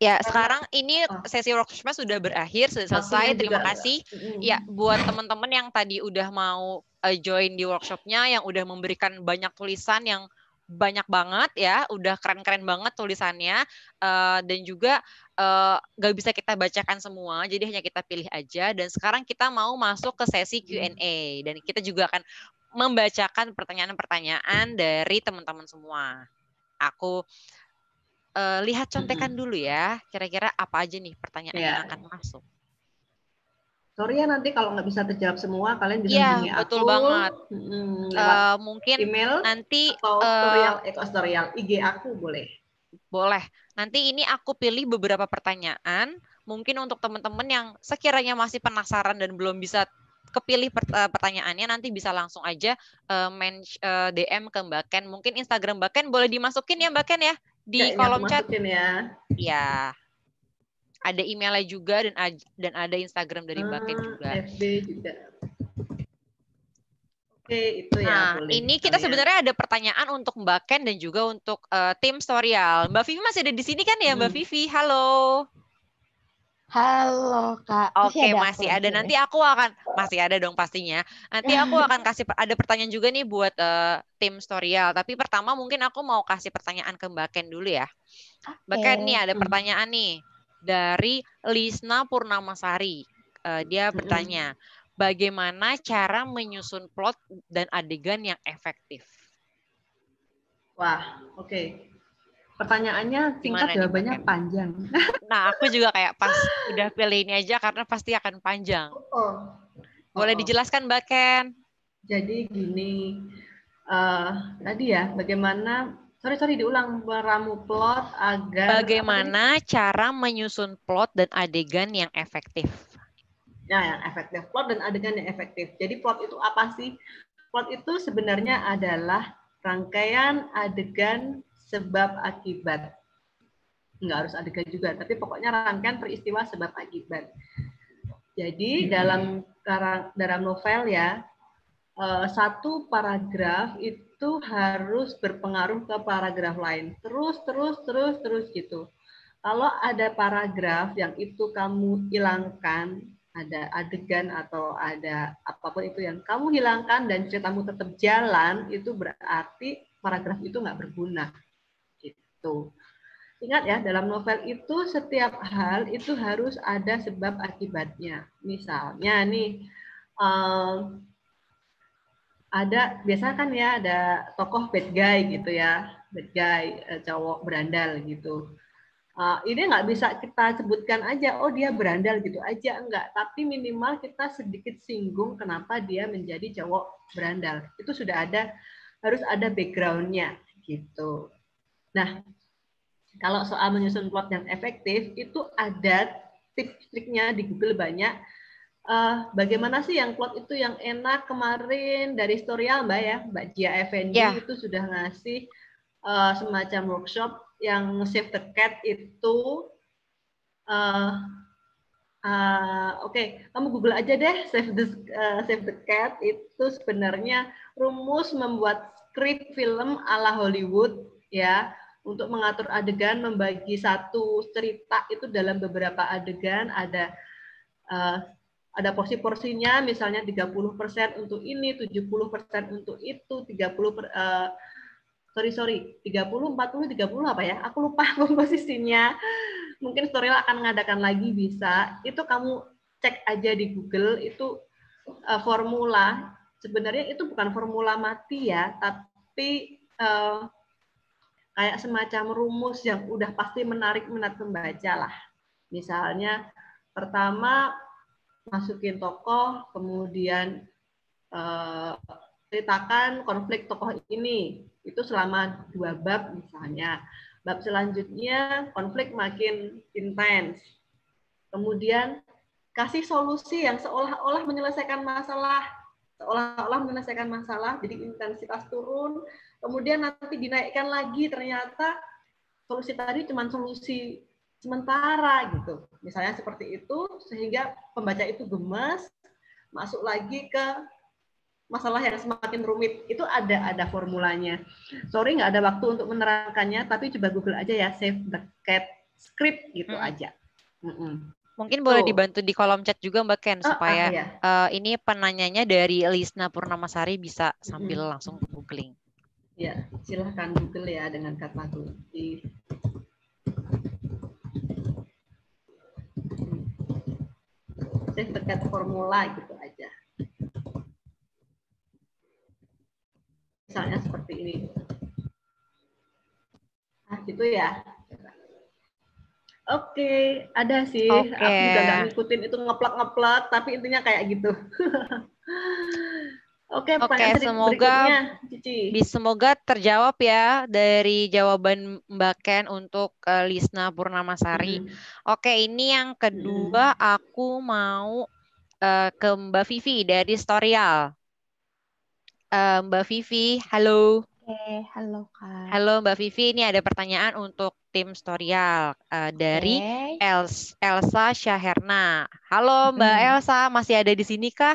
Ya sekarang ini Oh. sesi workshopnya sudah berakhir, sudah selesai. Terima kasih. Ya, buat teman-teman yang tadi udah mau eh, join di workshopnya, yang udah memberikan banyak tulisan yang banyak banget ya, udah keren-keren banget tulisannya, eh, dan juga eh, nggak bisa kita bacakan semua, jadi hanya kita pilih aja. Dan sekarang kita mau masuk ke sesi Q&A, dan kita juga akan membacakan pertanyaan-pertanyaan dari teman-teman semua. Aku eh, lihat contekan dulu ya, kira-kira apa aja nih pertanyaan yang Ya. akan masuk. Sorry ya nanti kalau nggak bisa terjawab semua, kalian bisa Iya, hubungi betul aku banget. mm, lewat Eh, mungkin email nanti atau eh, kok storyal IG aku boleh. Boleh. Nanti ini aku pilih beberapa pertanyaan. Mungkin untuk teman-teman yang sekiranya masih penasaran dan belum bisa kepilih per- pertanyaannya, nanti bisa langsung aja eh, men- eh, DM ke Mbak Ken. Mungkin Instagram Mbak Ken boleh dimasukin ya Mbak Ken ya di Kayaknya kolom chat. ya. Ya. Ada emailnya juga dan dan ada Instagram dari Mbak Ken Ah, juga. FB juga. Oke, itu ya. Nah, ini kita sekalian. sebenarnya ada pertanyaan untuk Mbak Ken dan juga untuk eh, tim Storyal. Mbak Vivi masih ada di sini kan ya, Mbak Hmm. Vivi? Halo. Halo Kak. Oke, aku masih ada. di sini. Nanti aku akan masih ada dong pastinya. Nanti aku akan kasih ada pertanyaan juga nih buat eh, tim Storyal. Tapi pertama mungkin aku mau kasih pertanyaan ke Mbak Ken dulu ya. Mbak Oke. Ken nih ada Hmm. pertanyaan nih dari Lisna Purnamasari. Eh, dia Mm-mm. bertanya, bagaimana cara menyusun plot dan adegan yang efektif? Wah, oke. Pertanyaannya singkat, Gimana jawabannya panjang. Nah, aku juga kayak pas udah pilih ini aja karena pasti akan panjang. Oh. Boleh Oh, oh. dijelaskan Mbak Ken? Jadi gini, eh tadi ya, bagaimana? Sorry sorry diulang meramu plot agar Bagaimana cara menyusun plot dan adegan yang efektif? Nah, yang efektif plot dan adegan yang efektif. Jadi plot itu apa sih? Plot itu sebenarnya adalah rangkaian adegan sebab akibat. Nggak harus adegan juga, tapi pokoknya rangkaian peristiwa sebab akibat. Jadi dalam karang- dalam novel ya, eh, satu paragraf itu harus berpengaruh ke paragraf lain. Terus, terus, terus, terus gitu. Kalau ada paragraf yang itu kamu hilangkan, ada adegan atau ada apa pun itu yang kamu hilangkan dan ceritamu tetap jalan, itu berarti paragraf itu nggak berguna. Gitu. Ingat ya, dalam novel itu setiap hal itu harus ada sebab akibatnya. Misalnya nih, em, ada biasa kan ya ada tokoh bad guy gitu ya, bad guy eh, cowok berandal gitu. Uh, ini nggak bisa kita sebutkan aja, oh dia berandal gitu aja, enggak. Tapi minimal kita sedikit singgung kenapa dia menjadi cowok berandal. Itu sudah ada, harus ada backgroundnya gitu. Nah, kalau soal menyusun plot yang efektif, itu ada tips-triknya di Google banyak. Eh, bagaimana sih yang plot itu yang enak kemarin dari Storyal Mbak ya, Mbak Jia Effendi Ya. itu sudah ngasih eh, semacam workshop yang Save the Cat itu eh eh, oke kamu Google aja deh Save the eh, Save the Cat itu sebenarnya rumus membuat skrip film ala Hollywood ya untuk mengatur adegan membagi satu cerita itu dalam beberapa adegan ada eh, ada porsi-porsinya misalnya 30% untuk ini 70% untuk itu 30 per, eh, sorry sorry 30 40 30 apa ya? Aku lupa komposisinya. Mungkin Storyl akan mengadakan lagi bisa. Itu kamu cek aja di Google itu eh, formula. Sebenarnya itu bukan formula mati ya tapi eh, kayak semacam rumus yang udah pasti menarik minat pembaca lah misalnya pertama masukin tokoh kemudian eh, ceritakan konflik tokoh ini itu selama dua bab misalnya. Bab selanjutnya konflik makin intens. Kemudian kasih solusi yang seolah-olah menyelesaikan masalah, seolah-olah menyelesaikan masalah, jadi intensitas turun. Kemudian nanti dinaikkan lagi ternyata solusi tadi cuma solusi sementara gitu. Misalnya seperti itu sehingga pembaca itu gemes, masuk lagi ke masalah yang semakin rumit itu ada ada formulanya. Sorry nggak ada waktu untuk menerangkannya, tapi coba Google aja ya Save the Cat script gitu Mm-mm. aja. Mm-mm. Mungkin boleh Tuh. dibantu di kolom chat juga Mbak Ken Oh, ah, supaya iya. eh, ini penanyanya dari Lisna Purnamasari bisa sambil langsung googling. Ya, silahkan Google ya dengan kata kunci. The Cat formula gitu aja. Misalnya seperti ini. Nah, gitu ya. Oke, ada sih. Oke. Aku juga nggak ngikutin itu ngeplak-ngeplak, tapi intinya kayak gitu. Oke, pertanyaan seri- semoga Cici. Semoga terjawab ya dari jawaban Mbak Ken untuk eh, Lisna Purnamasari. Mm. Oke, ini yang kedua aku mau eh, ke Mbak Vivi dari Storyal. Eh, Mbak Vivi, halo. Oke, halo Kak. Halo Mbak Vivi, ini ada pertanyaan untuk tim Storyal eh, dari Oke. Els- Elsa Syaherna. Halo Mbak Mm. Elsa, masih ada di sini kah?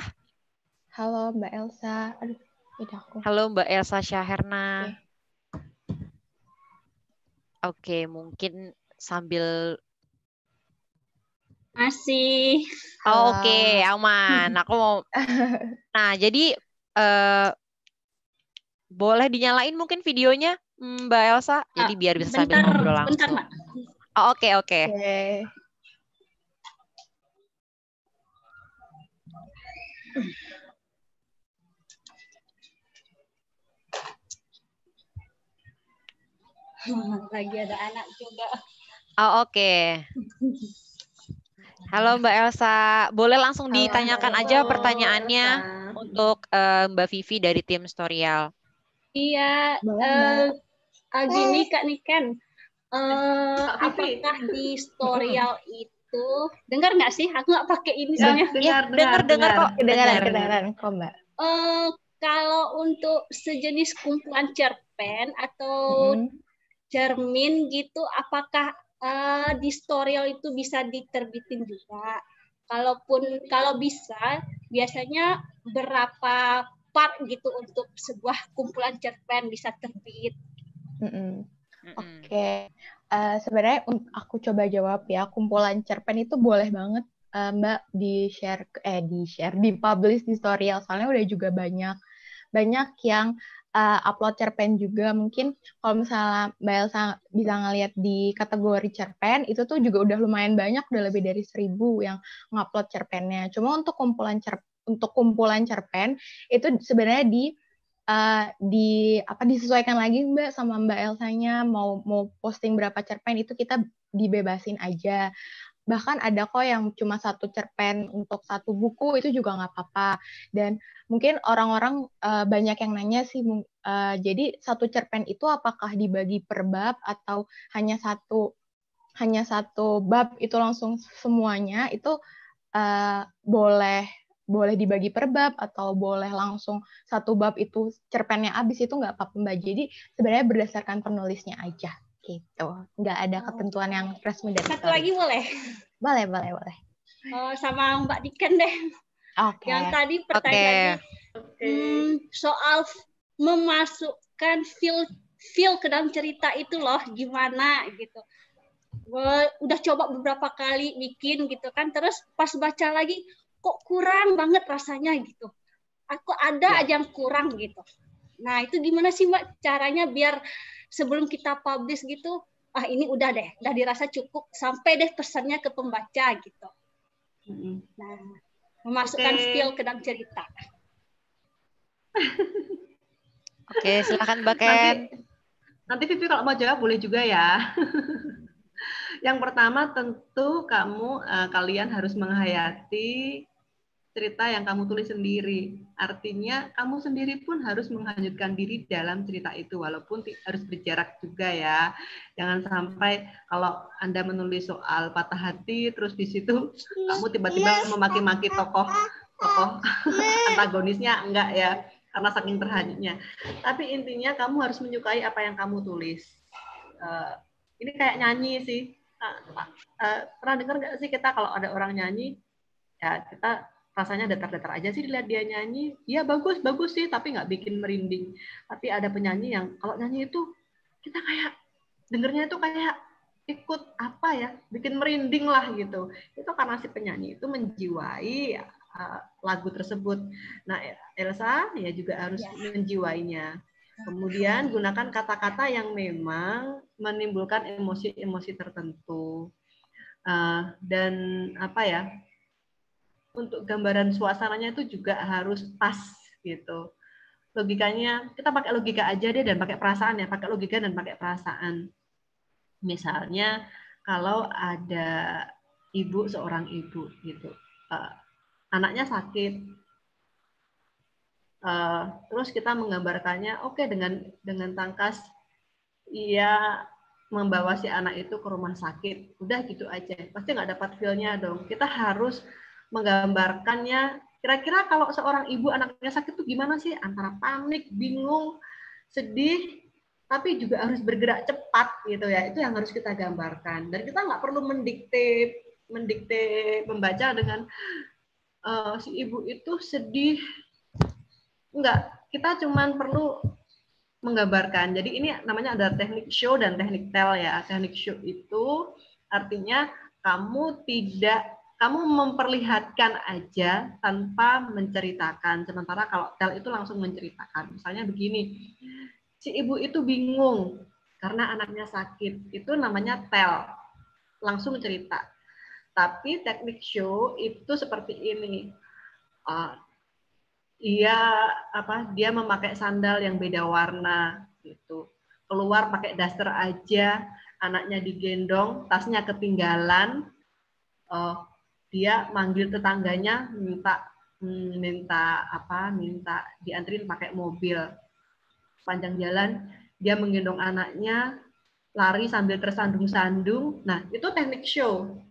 Halo Mbak Elsa. Aduh, beda aku. Halo Mbak Elsa Syaherna. Oke, mungkin sambil Masih. Oh, Oke, aman. Aku mau. Nah, jadi eh, boleh dinyalain mungkin videonya, mm, Mbak Elsa. Jadi Ah, biar bisa sambil bentar, ngobrol bentar, langsung. Mbak. Oh, Oke, oke. Oke. Lagi ada anak juga. Oh, oke. Halo Mbak Elsa, boleh langsung Halo, ditanyakan Mbak aja Halo, pertanyaannya Elsa. untuk eh, Mbak Vivi dari tim Storyal. Iya, ah, gini Kak Niken. Eh, Kak Vivi. apakah di tutorial itu dengar nggak sih? Aku nggak pakai ini Ya, soalnya. dengar, dengar, dengar kok. Dengar. kedengaran kok Mbak. Eh, kalau untuk sejenis kumpulan cerpen atau Mm. cermin gitu, apakah eh, di tutorial itu bisa diterbitin juga? Kalaupun kalau bisa, biasanya berapa part gitu untuk sebuah kumpulan cerpen bisa terbit? Mm-mm. Mm-mm. Oke, Eh, sebenarnya aku coba jawab ya. Kumpulan cerpen itu boleh banget eh, Mbak di share eh di share di publish di storyal. Soalnya udah juga banyak banyak yang eh, upload cerpen juga. Mungkin kalau misalnya Mbak Elsa bisa ngeliat di kategori cerpen itu tuh juga udah lumayan banyak, udah lebih dari seribu yang ngupload cerpennya. Cuma untuk kumpulan cer untuk kumpulan cerpen itu sebenarnya di eh, di apa disesuaikan lagi Mbak sama Mbak Elsanya mau mau posting berapa cerpen itu kita dibebasin aja. Bahkan ada kok yang cuma satu cerpen untuk satu buku itu juga nggak apa-apa. Dan mungkin orang-orang eh, banyak yang nanya sih, eh, jadi satu cerpen itu apakah dibagi per bab atau hanya satu hanya satu bab itu langsung semuanya itu eh, boleh boleh dibagi per bab atau boleh langsung satu bab itu cerpennya habis itu nggak apa-apa mbak. Jadi sebenarnya berdasarkan penulisnya aja gitu. Nggak ada ketentuan yang resmi dari Satu lagi boleh? Boleh boleh boleh. Eh, sama Mbak Diken deh. Oke. Yang tadi pertanyaannya hmm, soal memasukkan feel feel ke dalam cerita itu loh gimana gitu. Udah coba beberapa kali bikin gitu kan terus pas baca lagi kok kurang banget rasanya gitu. Aku ada aja yang kurang gitu. Nah, itu gimana sih Mbak caranya biar sebelum kita publish gitu, ah ini udah deh, udah dirasa cukup sampai deh pesannya ke pembaca gitu. Nah, memasukkan Oke. feel ke dalam cerita. Oke, silakan Mbak Ken. Nanti, nanti Vivi kalau mau jawab boleh juga ya. Yang pertama tentu kamu eh, kalian harus menghayati cerita yang kamu tulis sendiri. Artinya kamu sendiri pun harus menghanyutkan diri dalam cerita itu walaupun harus berjarak juga ya. Jangan sampai kalau Anda menulis soal patah hati terus di situ kamu tiba-tiba memaki-maki tokoh tokoh antagonisnya enggak ya karena saking terhanyutnya. Tapi intinya kamu harus menyukai apa yang kamu tulis. Eh, ini kayak nyanyi sih. Eh, eh, pernah dengar nggak sih kita kalau ada orang nyanyi, ya kita rasanya datar-datar aja sih dilihat dia nyanyi. Iya bagus bagus sih, tapi nggak bikin merinding. Tapi ada penyanyi yang kalau nyanyi itu kita kayak dengernya itu kayak ikut apa ya, bikin merinding lah gitu. Itu karena si penyanyi itu menjiwai uh, lagu tersebut. Nah, Elsa ya juga harus menjiwainya. Kemudian gunakan kata-kata yang memang menimbulkan emosi-emosi tertentu. Uh, dan apa ya? Untuk gambaran suasananya itu juga harus pas gitu. Logikanya kita pakai logika aja deh dan pakai perasaan ya, pakai logika dan pakai perasaan. Misalnya kalau ada ibu seorang ibu gitu, uh, anaknya sakit, Eh, terus kita menggambarkannya, oke dengan dengan tangkas ia membawa si anak itu ke rumah sakit, udah gitu aja, pasti nggak dapat feel-nya dong. Kita harus menggambarkannya. Kira-kira kalau seorang ibu anaknya sakit tuh gimana sih? Antara panik, bingung, sedih, tapi juga harus bergerak cepat gitu ya. Itu yang harus kita gambarkan. Dan kita nggak perlu mendikte mendikte membaca dengan uh, si ibu itu sedih enggak kita cuman perlu menggambarkan jadi ini namanya ada teknik show dan teknik tell ya teknik show itu artinya kamu tidak kamu memperlihatkan aja tanpa menceritakan sementara kalau tell itu langsung menceritakan misalnya begini si ibu itu bingung karena anaknya sakit itu namanya tell langsung cerita tapi teknik show itu seperti ini. Uh, ia apa dia memakai sandal yang beda warna gitu. Keluar pakai daster aja, anaknya digendong, tasnya ketinggalan. Uh, dia manggil tetangganya minta minta apa? minta dianterin pakai mobil. Panjang jalan dia menggendong anaknya lari sambil tersandung-sandung. Nah, itu teknik show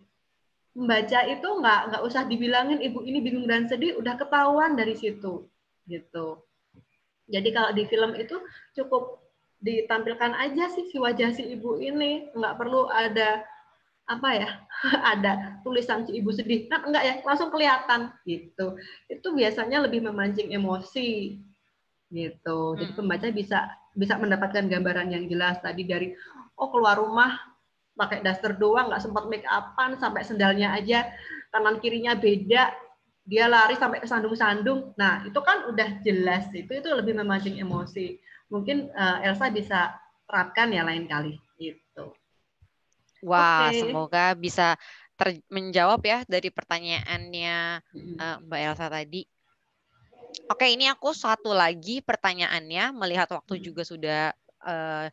membaca itu nggak nggak usah dibilangin ibu ini bingung dan sedih udah ketahuan dari situ gitu jadi kalau di film itu cukup ditampilkan aja sih si wajah si ibu ini nggak perlu ada apa ya ada tulisan si ibu sedih. Kan enggak ya langsung kelihatan gitu. Itu biasanya lebih memancing emosi gitu. Jadi Hmm. pembaca bisa bisa mendapatkan gambaran yang jelas tadi dari oh keluar rumah pakai daster doang nggak sempat make upan sampai sendalnya aja kanan kirinya beda dia lari sampai ke sandung-sandung. Nah itu kan udah jelas itu itu lebih memancing emosi. Mungkin eh, Elsa bisa terapkan ya lain kali Wah, Oke. semoga bisa ter- menjawab ya dari pertanyaannya eh, Mbak Elsa tadi. Oke, ini aku satu lagi pertanyaannya melihat waktu juga sudah eh,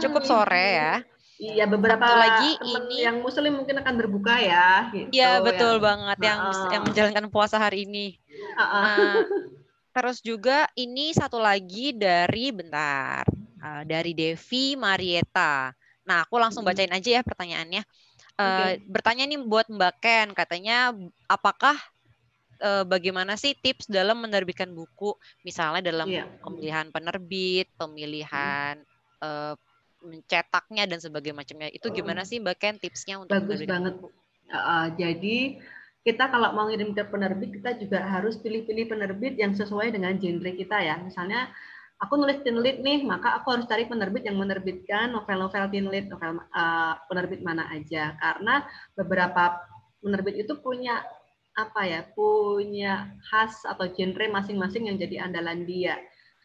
cukup sore ya. Iya beberapa Satu lagi ini- yang muslim mungkin akan berbuka ya gitu Iya, betul yang- banget yang Heeh. yang menjalankan puasa hari ini. Heeh. Eh, terus juga ini satu lagi dari bentar eh, dari Devi Marieta. Nah, aku langsung bacain aja ya pertanyaannya. Eh, Oke. Bertanya nih buat Mbak Ken, katanya apakah eh, bagaimana sih tips dalam menerbitkan buku, misalnya dalam Iya. pemilihan penerbit, pemilihan eh, mencetaknya dan sebagainya macamnya. Itu gimana sih Mbak Ken tipsnya untuk Bagus banget. buku? Heeh, jadi kita kalau mau ngirim ke penerbit kita juga harus pilih-pilih penerbit yang sesuai dengan genre kita ya. Misalnya aku nulis teen lit nih, maka aku harus cari penerbit yang menerbitkan novel-novel teen lit, novel eh, penerbit mana aja. Karena beberapa penerbit itu punya apa ya, punya khas atau genre masing-masing yang jadi andalan dia.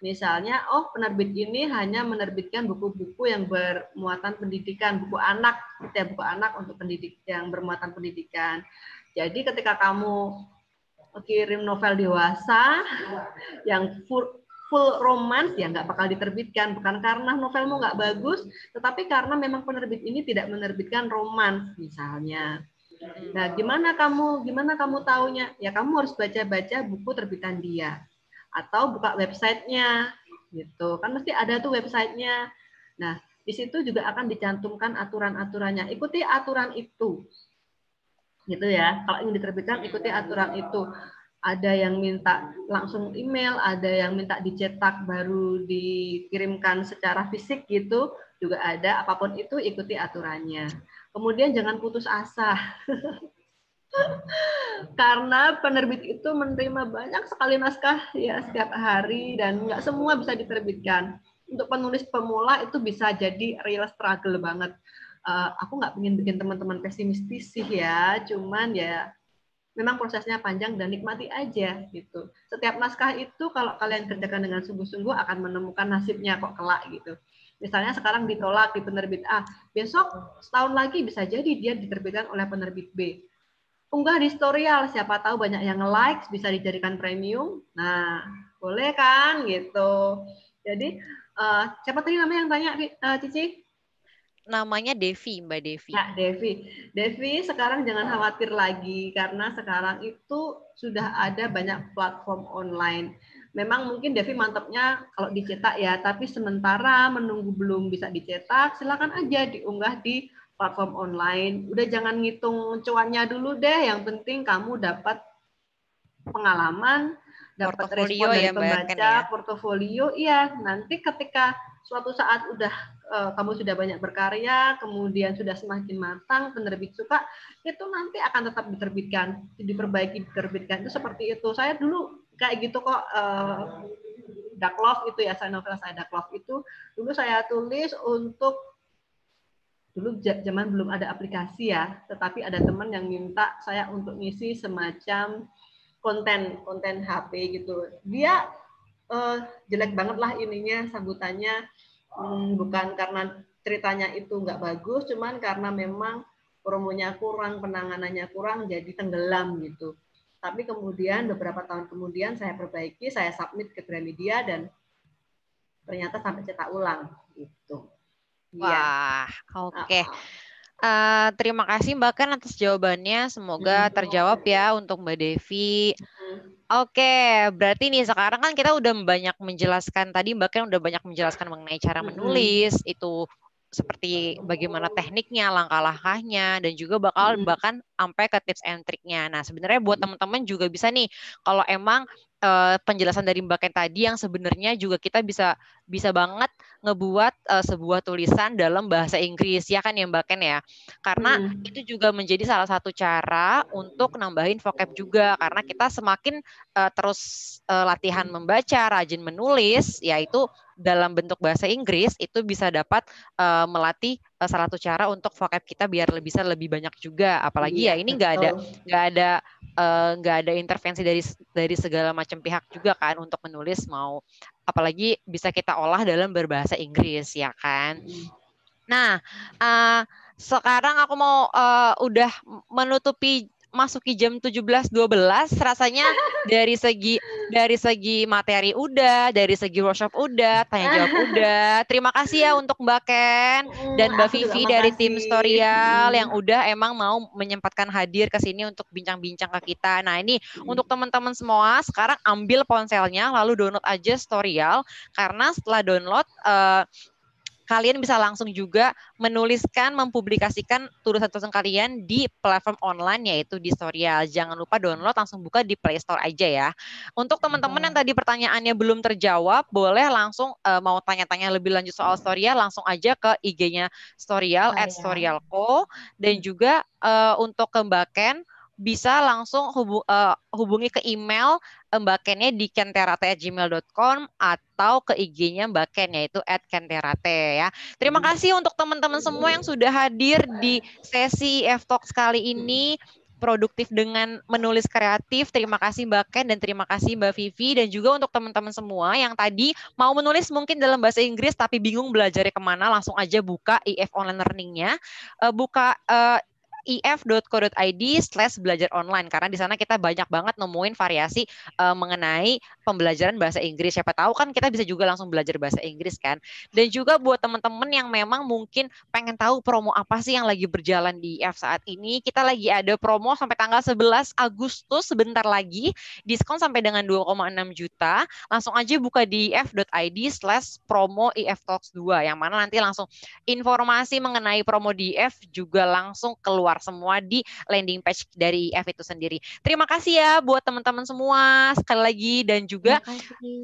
Misalnya, oh penerbit ini hanya menerbitkan buku-buku yang bermuatan pendidikan, buku anak, gitu ya, buku anak untuk pendidik yang bermuatan pendidikan. Jadi ketika kamu kirim novel dewasa yang full full romance ya nggak bakal diterbitkan. Bukan karena novelmu nggak bagus tetapi karena memang penerbit ini tidak menerbitkan romans misalnya. Nah gimana kamu gimana kamu taunya? Ya kamu harus baca-baca buku terbitan dia. Atau buka websitenya gitu. Kan mesti ada tuh websitenya. Nah di situ juga akan dicantumkan aturan-aturannya. Ikuti aturan itu. Gitu ya. Kalau ingin diterbitkan ikuti aturan itu ada yang minta langsung email, ada yang minta dicetak baru dikirimkan secara fisik gitu, juga ada. Apa pun itu ikuti aturannya. Kemudian jangan putus asa. Karena penerbit itu menerima banyak sekali naskah ya setiap hari dan nggak semua bisa diterbitkan. Untuk penulis pemula itu bisa jadi real struggle banget. Eh, aku nggak ingin bikin teman-teman pesimistis sih ya, cuman ya memang prosesnya panjang dan nikmati aja gitu. Setiap naskah itu kalau kalian kerjakan dengan sungguh-sungguh akan menemukan nasibnya kok kelak gitu. Misalnya sekarang ditolak di penerbit A, besok setahun lagi bisa jadi dia diterbitkan oleh penerbit B. Unggah di Storyal, siapa tahu banyak yang like, bisa dijadikan premium. Nah, boleh kan gitu. Jadi eh, siapa tadi namanya yang tanya eh, Cici? Namanya Devi, Mbak Devi. Ya, Devi. Devi, sekarang jangan khawatir lagi karena sekarang itu sudah ada banyak platform online. memang mungkin Devi mantapnya kalau dicetak ya, tapi sementara menunggu belum bisa dicetak, silakan aja diunggah di platform online. Udah jangan ngitung cuannya dulu deh, yang penting kamu dapat pengalaman, dapat Portofolio respon dari ya, pembaca, ya? portofolio, iya. Nanti ketika suatu saat udah eh, kamu sudah banyak berkarya, kemudian sudah semakin matang, penerbit suka, itu nanti akan tetap diterbitkan, diperbaiki, diterbitkan. Itu seperti itu. Saya dulu kayak gitu kok. eh, Dark Love itu ya, saya novel saya Dark Love itu dulu saya tulis untuk dulu zaman belum ada aplikasi ya, tetapi ada teman yang minta saya untuk ngisi semacam konten konten HP gitu. Dia eh, jelek banget lah ininya sambutannya Hmm, bukan karena ceritanya itu nggak bagus, cuman karena memang promonya kurang, penanganannya kurang, jadi tenggelam gitu. Tapi kemudian beberapa tahun kemudian saya perbaiki, saya submit ke Gramedia dan ternyata sampai cetak ulang gitu. Iya. Wah, oke. Uh-uh. Eh, terima kasih Mbak Ken atas jawabannya. Semoga Hmm. terjawab ya untuk Mbak Devi. Hmm. Oke, berarti nih sekarang kan kita udah banyak menjelaskan tadi Mbak Ken udah banyak menjelaskan mengenai cara menulis itu seperti bagaimana tekniknya, langkah-langkahnya, dan juga bakal bahkan sampai ke tips and triknya. Nah, sebenarnya buat teman-teman juga bisa nih, kalau emang eh, penjelasan dari Mbak Ken tadi yang sebenarnya juga kita bisa bisa banget ngebuat eh, sebuah tulisan dalam bahasa Inggris, ya kan ya Mbak Ken ya? Karena Hmm. itu juga menjadi salah satu cara untuk nambahin vocab juga karena kita semakin eh, terus eh, latihan membaca, rajin menulis, yaitu dalam bentuk bahasa Inggris itu bisa dapat eh, melatih eh, salah satu cara untuk vocab kita biar lebih bisa lebih banyak juga. Apalagi ya Iya, ini nggak ada nggak ada eh, nggak ada intervensi dari dari segala macam pihak juga kan untuk menulis mau apalagi bisa kita olah dalam berbahasa Inggris ya kan. Nah, eh, sekarang aku mau eh, udah menutupi masuki jam 17.12 rasanya dari segi dari segi materi udah, dari segi workshop udah, tanya jawab udah. Terima kasih ya untuk Mbak Ken dan Mbak Vivi dari tim. Storyal Hmm. yang udah emang mau menyempatkan hadir ke sini untuk bincang-bincang ke kita. Nah, ini untuk teman-teman semua sekarang ambil ponselnya lalu download aja Storyal karena setelah download eh, kalian bisa langsung juga menuliskan, mempublikasikan tulisan-tulisan kalian di platform online yaitu di Storyal. Jangan lupa download langsung buka di Play Store aja ya. Untuk teman-teman yang tadi pertanyaannya belum terjawab, boleh langsung eh, mau tanya-tanya lebih lanjut soal Storyal, langsung aja ke IG-nya Storyal at Storyal. Storyalco dan juga eh, untuk ke Mbak Ken bisa langsung eh, hubungi ke email Mbak Kennya di kenterate@gmail.com atau ke IG-nya Mbak Ken yaitu @kenterate ya. Terima kasih untuk teman-teman semua yang sudah hadir di sesi F Talks kali ini produktif dengan menulis kreatif. Terima kasih Mbak Ken dan terima kasih Mbak Vivi dan juga untuk teman-teman semua yang tadi mau menulis mungkin dalam bahasa Inggris tapi bingung belajarnya ke mana, langsung aja buka IF Online Learning-nya. Eh, buka eh, if.co.id slash belajar online. Karena di sana kita banyak banget nemuin variasi eh, mengenai pembelajaran bahasa Inggris. Siapa tahu kan kita bisa juga langsung belajar bahasa Inggris kan? Dan juga buat teman-teman yang memang mungkin pengen tahu promo apa sih yang lagi berjalan di IF saat ini kita lagi ada promo sampai tanggal 11 Agustus. Sebentar lagi diskon sampai dengan 2,6 juta. Langsung aja buka di if.id slash promo IF Talks 2 yang mana nanti langsung informasi mengenai promo di IF juga langsung keluar semua di landing page dari IF itu sendiri. Terima kasih ya buat teman-teman semua sekali lagi dan juga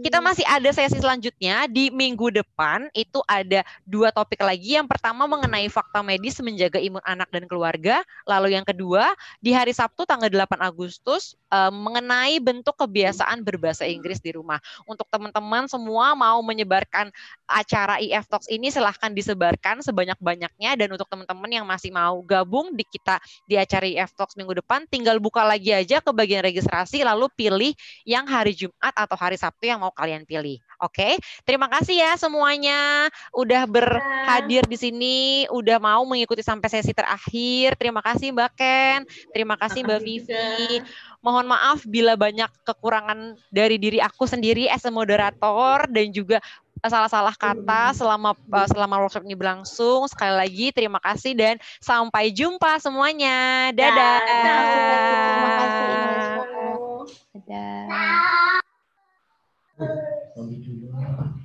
kita masih ada sesi selanjutnya di minggu depan itu ada dua topik lagi. Yang pertama mengenai fakta medis menjaga imun anak dan keluarga. Lalu yang kedua di hari Sabtu tanggal 8 Agustus eh, mengenai bentuk kebiasaan berbahasa Inggris di rumah. Untuk teman-teman semua mau menyebarkan acara IF Talks ini silahkan disebarkan sebanyak-banyaknya dan untuk teman-teman yang masih mau gabung di kita di acara IF Talks minggu depan tinggal buka lagi aja ke bagian registrasi lalu pilih yang hari Jumat atau hari Sabtu yang mau kalian pilih. Oke, terima kasih ya semuanya udah berhadir di sini, udah mau mengikuti sampai sesi terakhir. Terima kasih Mbak Ken, terima kasih Mbak Vivi. Mohon maaf bila banyak kekurangan dari diri aku sendiri as a moderator dan juga salah-salah kata selama uh, selama workshop ini berlangsung. Sekali lagi terima kasih dan sampai jumpa semuanya. Dadah. Terima kasih. Dadah. dunia